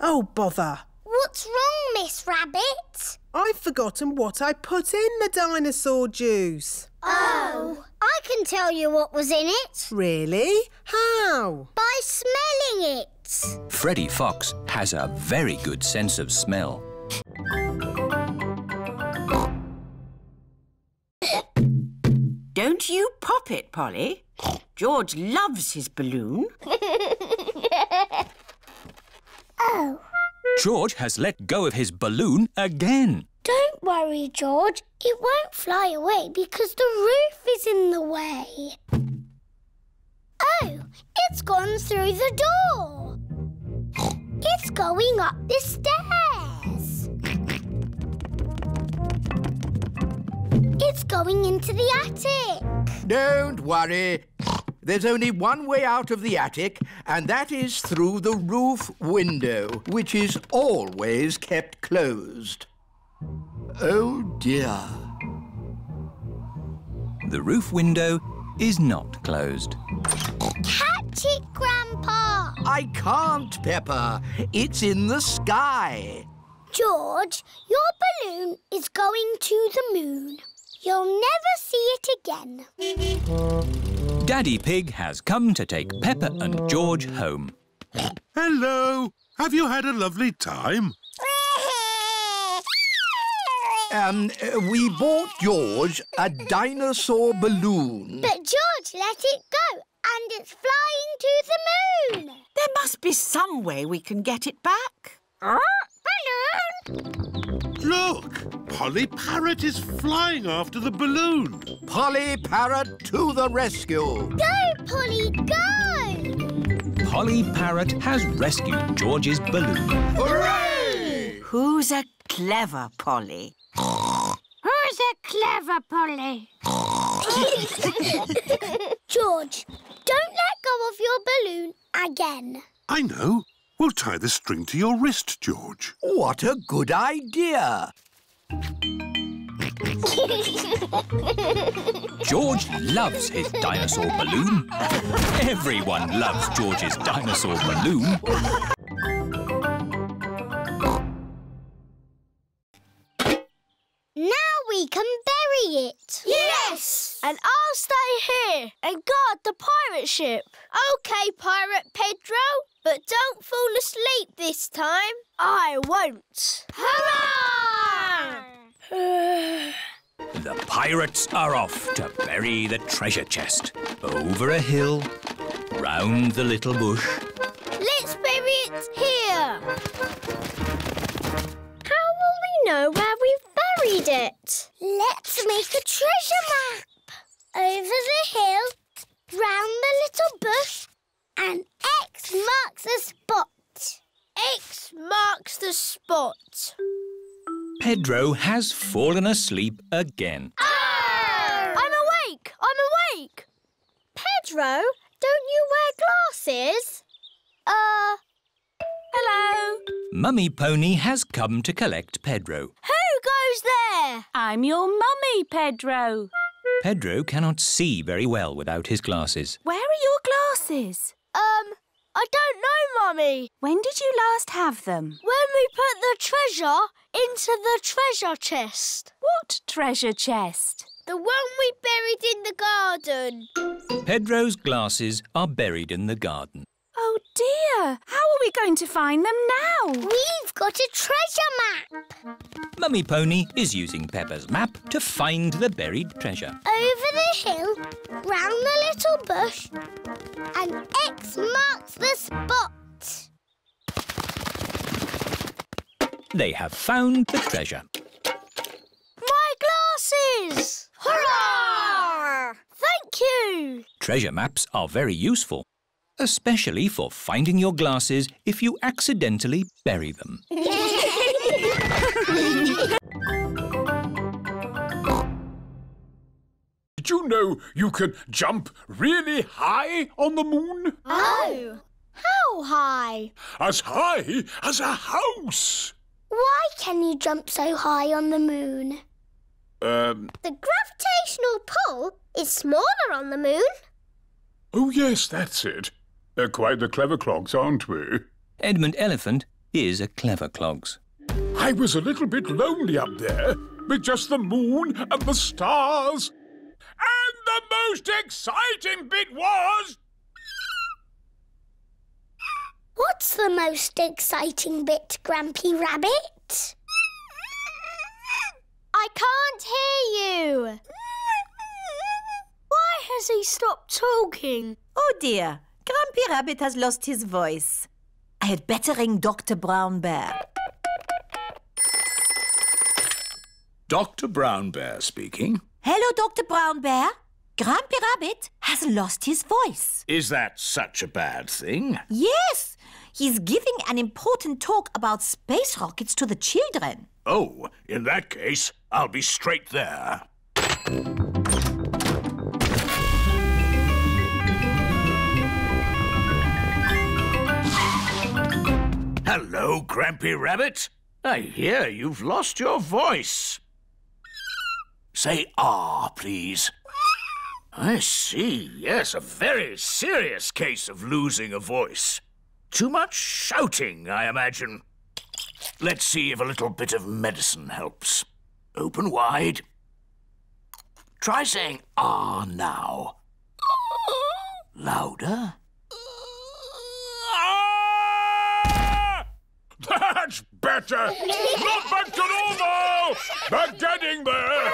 Oh, bother. What's wrong, Miss Rabbit? I've forgotten what I put in the dinosaur juice. Oh, I can tell you what was in it. Really? How? By smelling it. Freddy Fox has a very good sense of smell. Don't you pop it, Polly. George loves his balloon. oh. George has let go of his balloon again. Don't worry, George. It won't fly away because the roof is in the way. Oh, it's gone through the door. It's going up the stairs. It's going into the attic. Don't worry. There's only one way out of the attic, and that is through the roof window, which is always kept closed. Oh, dear. The roof window is not closed. Catch it, Grandpa. I can't, Peppa. It's in the sky. George, your balloon is going to the moon. You'll never see it again. Daddy Pig has come to take Peppa and George home. Hello. Have you had a lovely time? Um, uh, we bought George a dinosaur balloon. But George let it go, and it's flying to the moon. There must be some way we can get it back. Balloon! Look! Polly Parrot is flying after the balloon. Polly Parrot to the rescue. Go, Polly, go! Polly Parrot has rescued George's balloon. Hooray! Who's a clever Polly? Who's a clever Polly? George, don't let go of your balloon again. I know. We'll tie the string to your wrist, George. What a good idea. George loves his dinosaur balloon. Everyone loves George's dinosaur balloon. We can bury it. Yes! And I'll stay here and guard the pirate ship. OK, Pirate Pedro, but don't fall asleep this time. I won't. Hurrah! The pirates are off to bury the treasure chest. Over a hill, round the little bush. Let's bury it here. How will we know where we've buried it? Let's make a treasure map. Over the hill, round the little bush, and X marks the spot. X marks the spot. Pedro has fallen asleep again. I'm awake! I'm awake! Pedro, don't you wear glasses? Uh, hello? Mummy Pony has come to collect Pedro. Who goes there? I'm your mummy, Pedro. Pedro cannot see very well without his glasses. Where are your glasses? Um, I don't know, Mummy. When did you last have them? When we put the treasure into the treasure chest. What treasure chest? The one we buried in the garden. Pedro's glasses are buried in the garden. Oh dear! How are we going to find them now? We've got a treasure map. Mummy Pony is using Peppa's map to find the buried treasure. Over the hill, round the little bush, and X marks the spot. They have found the treasure. My glasses! Hurrah! Thank you! Treasure maps are very useful, especially for finding your glasses if you accidentally bury them. Did you know you can jump really high on the moon? Oh! How high? As high as a house! Why can you jump so high on the moon? Um, The gravitational pull is smaller on the moon. oh yes, that's it. They're quite the clever clogs, aren't we? Edmund Elephant is a clever clogs. I was a little bit lonely up there with just the moon and the stars. And the most exciting bit was. What's the most exciting bit, Grampy Rabbit? I can't hear you. Why has he stopped talking? Oh dear, Grampy Rabbit has lost his voice. I had better ring Dr. Brown Bear. Dr. Brown Bear speaking. Hello, Dr. Brown Bear. Grampy Rabbit has lost his voice. Is that such a bad thing? Yes, he's giving an important talk about space rockets to the children. Oh, in that case, I'll be straight there. Hello, Grampy Rabbit. I hear you've lost your voice. Say ah, please. I see, yes, a very serious case of losing a voice. Too much shouting, I imagine. Let's see if a little bit of medicine helps. Open wide. Try saying ah now. Louder. That's better! Not back to normal! They're getting there!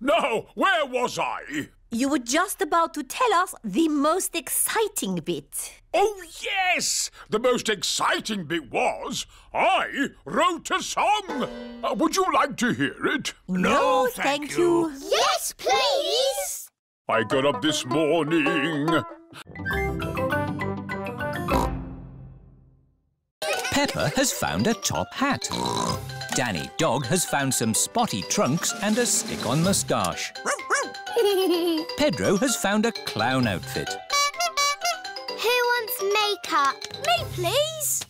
No. where was I? You were just about to tell us the most exciting bit. Oh, yes! The most exciting bit was I wrote a song. Uh, would you like to hear it? No, thank you. Yes, please! I got up this morning. Peppa has found a top hat. Danny Dog has found some spotty trunks and a stick-on moustache. Pedro has found a clown outfit. Who wants makeup? Me, please.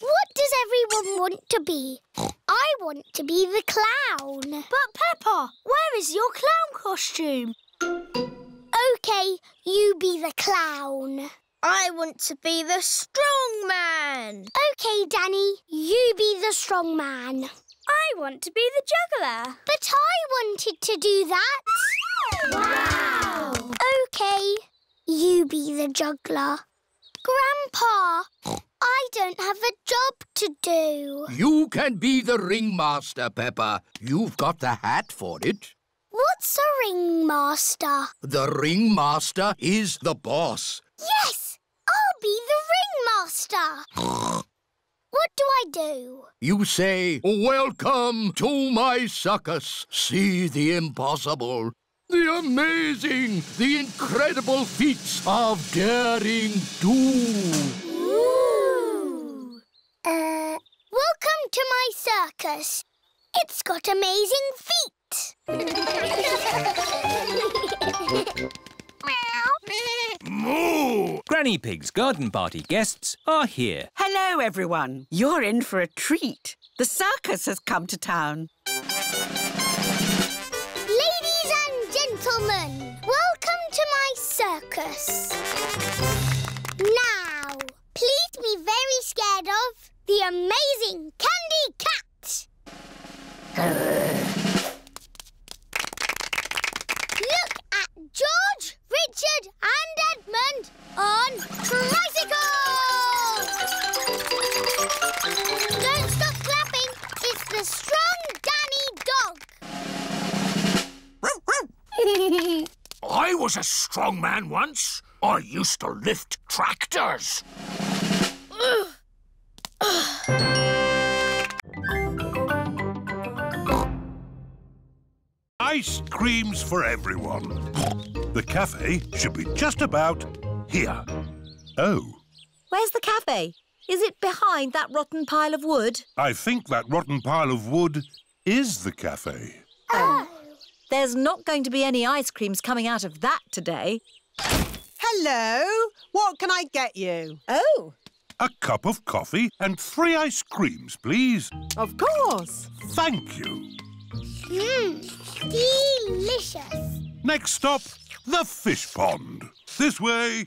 What does everyone want to be? I want to be the clown. But Peppa, where is your clown costume? OK, you be the clown. I want to be the strong man. OK, Danny, you be the strong man. I want to be the juggler. But I wanted to do that. Wow! OK, you be the juggler. Grandpa, I don't have a job to do. You can be the ringmaster, Peppa. You've got the hat for it. What's a ringmaster? The ringmaster is the boss. Yes, I'll be the ringmaster. what do I do? You say, Welcome to my circus. See the impossible, the amazing, the incredible feats of daring do. Ooh. Uh, welcome to my circus. It's got amazing feet. Moo! Granny Pig's garden party guests are here. Hello, everyone. You're in for a treat. The circus has come to town. Ladies and gentlemen, welcome to my circus. Now, please be very scared of the amazing Candy Cat. Look at George, Richard and Edmund on tricycles! Don't stop clapping. It's the strong Danny dog. I was a strong man once. I used to lift tractors. Ice creams for everyone. The cafe should be just about here. Oh, Where's the cafe? Is it behind that rotten pile of wood? I think that rotten pile of wood is the cafe. Oh. There's not going to be any ice creams coming out of that today. Hello. What can I get you? Oh. A cup of coffee and three ice creams, please. Of course. Thank you. Mmm, delicious. Next stop, the fish pond. This way.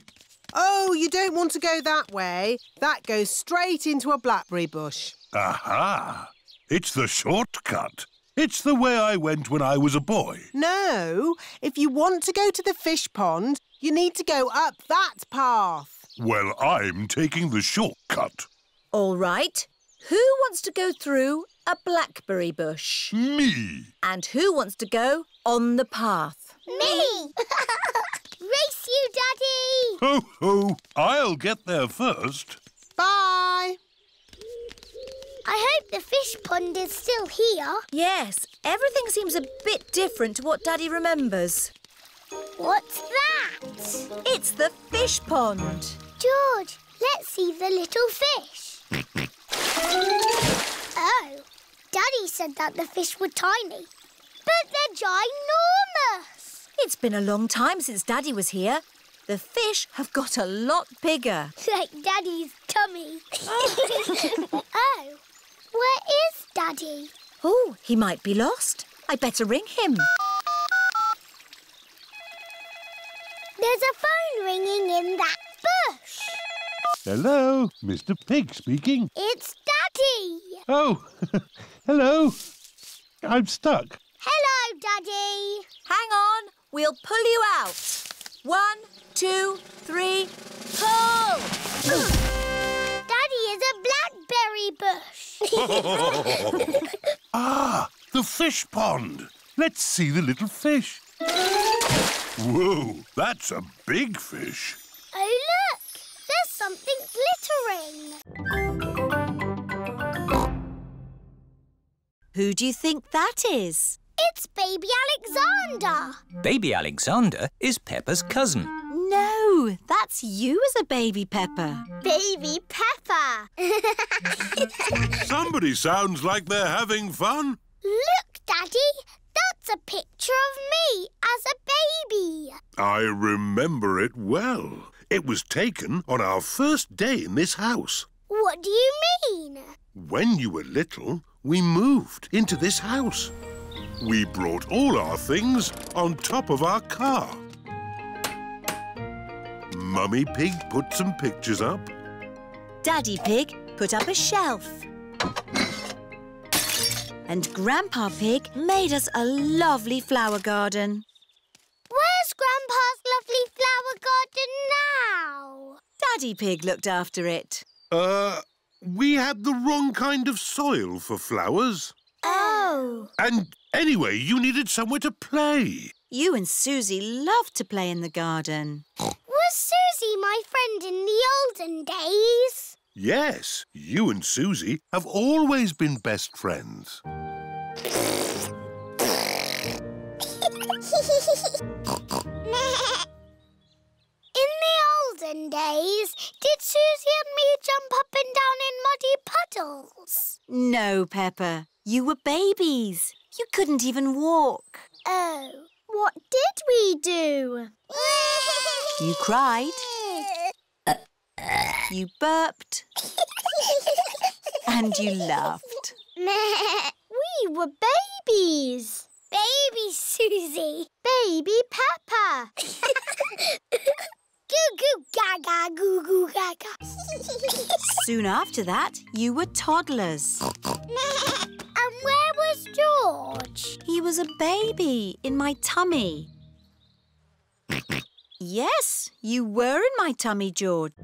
Oh, you don't want to go that way. That goes straight into a blackberry bush. Aha! It's the shortcut. It's the way I went when I was a boy. No, if you want to go to the fish pond, you need to go up that path. Well, I'm taking the shortcut. All right. Who wants to go through a blackberry bush? Me. And who wants to go on the path? Me! Race you, Daddy! Ho, ho! I'll get there first. Bye. I hope the fish pond is still here. Yes, everything seems a bit different to what Daddy remembers. What's that? It's the fish pond. George, let's see the little fish. oh, Daddy said that the fish were tiny, but they're ginormous. It's been a long time since Daddy was here. The fish have got a lot bigger. Like Daddy's tummy. oh, where is Daddy? Oh, he might be lost. I'd better ring him. There's a phone ringing in that bush. Hello, Mr. Pig speaking. It's Daddy. Oh, hello. I'm stuck. Hello, Daddy. Hang on, we'll pull you out. One, two, three, pull! Daddy is a blackberry bush. ah, the fish pond. Let's see the little fish. Whoa, that's a big fish. Oh, look! There's something glittering. Who do you think that is? It's baby Alexander. Baby Alexander is Peppa's cousin. No, that's you as a baby Peppa. Baby Peppa. Somebody sounds like they're having fun. Look, Daddy. That's a picture of me as a baby. I remember it well. It was taken on our first day in this house. What do you mean? When you were little, we moved into this house. We brought all our things on top of our car. Mummy Pig put some pictures up. Daddy Pig put up a shelf. And Grandpa Pig made us a lovely flower garden. Where's Grandpa's lovely flower garden now? Daddy Pig looked after it. Uh, we had the wrong kind of soil for flowers. Oh. And anyway, you needed somewhere to play. You and Susie loved to play in the garden. Was Susie my friend in the olden days? Yes, you and Susie have always been best friends. In the olden days, did Susie and me jump up and down in muddy puddles? No, Peppa. You were babies. You couldn't even walk. Oh. What did we do? You cried. You burped. and you laughed. We were babies. Baby Susie. Baby Peppa. Goo goo gaga goo goo gaga. Soon after that, you were toddlers. and where was George? He was a baby in my tummy. yes, you were in my tummy, George.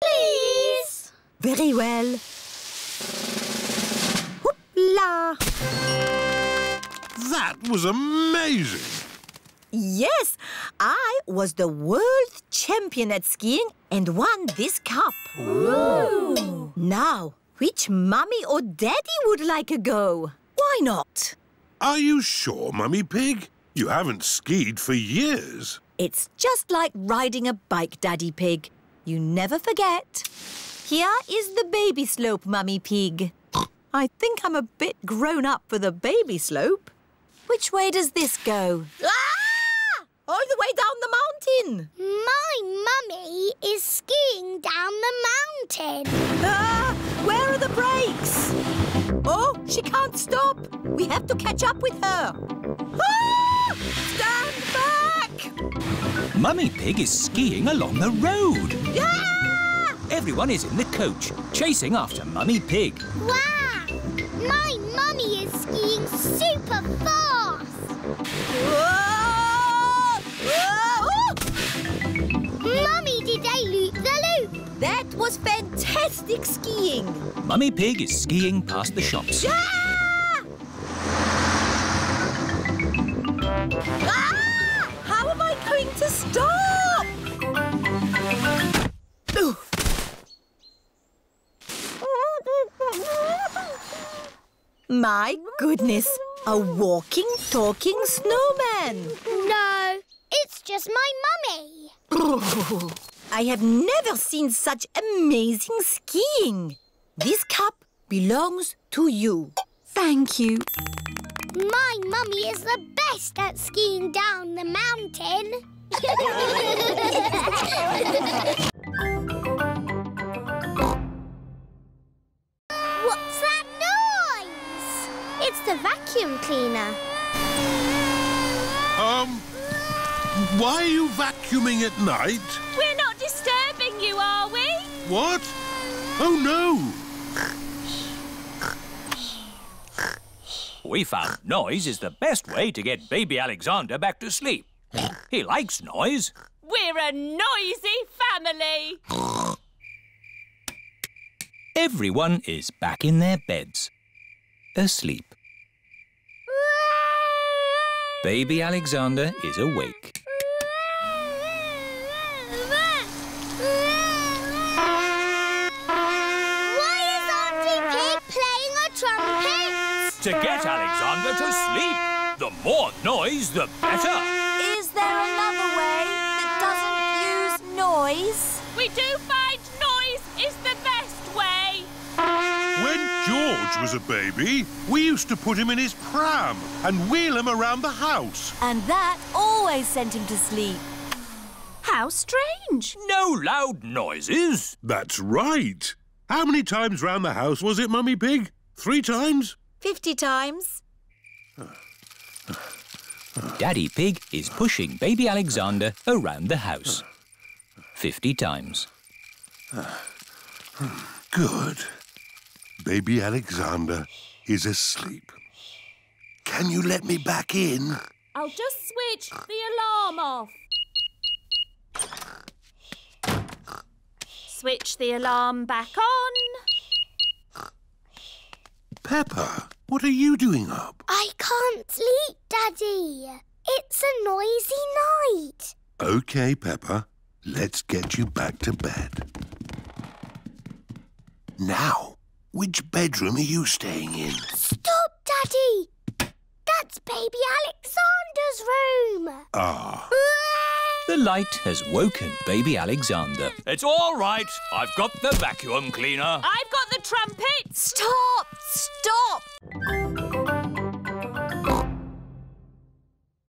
Please. Very well. Hoopla! That was amazing. Yes, I was the world champion at skiing and won this cup. Ooh. Now, which mummy or daddy would like a go? Why not? Are you sure, Mummy Pig? You haven't skied for years. It's just like riding a bike, Daddy Pig. You never forget. Here is the baby slope, Mummy Pig. I think I'm a bit grown up for the baby slope. Which way does this go? All the way down the mountain. My mummy is skiing down the mountain. Ah! Where are the brakes? Oh, she can't stop. We have to catch up with her. Ah! Stand back! Mummy Pig is skiing along the road. Ah! Everyone is in the coach, chasing after Mummy Pig. Wow! My mummy is skiing super fast. Whoa! Whoa! Mummy did a loop the loop. That was fantastic skiing. Mummy Pig is skiing past the shops. Ah! Ah! How am I going to stop? Ooh. My goodness, a walking, talking snowman. No, it's just my mummy. I have never seen such amazing skiing. This cup belongs to you. Thank you. My mummy is the best at skiing down the mountain. What's that noise? It's the vacuum cleaner. Um, why are you vacuuming at night? We're not disturbing you, are we? What? Oh, no. We found noise is the best way to get baby Alexander back to sleep. He likes noise. We're a noisy family. Everyone is back in their beds, asleep. Baby Alexander is awake. To get Alexander to sleep. The more noise, the better. Is there another way that doesn't use noise? We do find noise is the best way. When George was a baby, we used to put him in his pram and wheel him around the house. And that always sent him to sleep. How strange. No loud noises. That's right. How many times round the house was it, Mummy Pig? Three times? Fifty times. Daddy Pig is pushing baby Alexander around the house. Fifty times. Good. Baby Alexander is asleep. Can you let me back in? I'll just switch the alarm off. Switch the alarm back on. Peppa, what are you doing up? I can't sleep, Daddy. It's a noisy night. OK, Peppa. Let's get you back to bed. Now, which bedroom are you staying in? Stop, Daddy. That's baby Alexander's room. Ah, The light has woken baby Alexander. It's all right. I've got the vacuum cleaner. I've got the trumpet. Stop! Stop!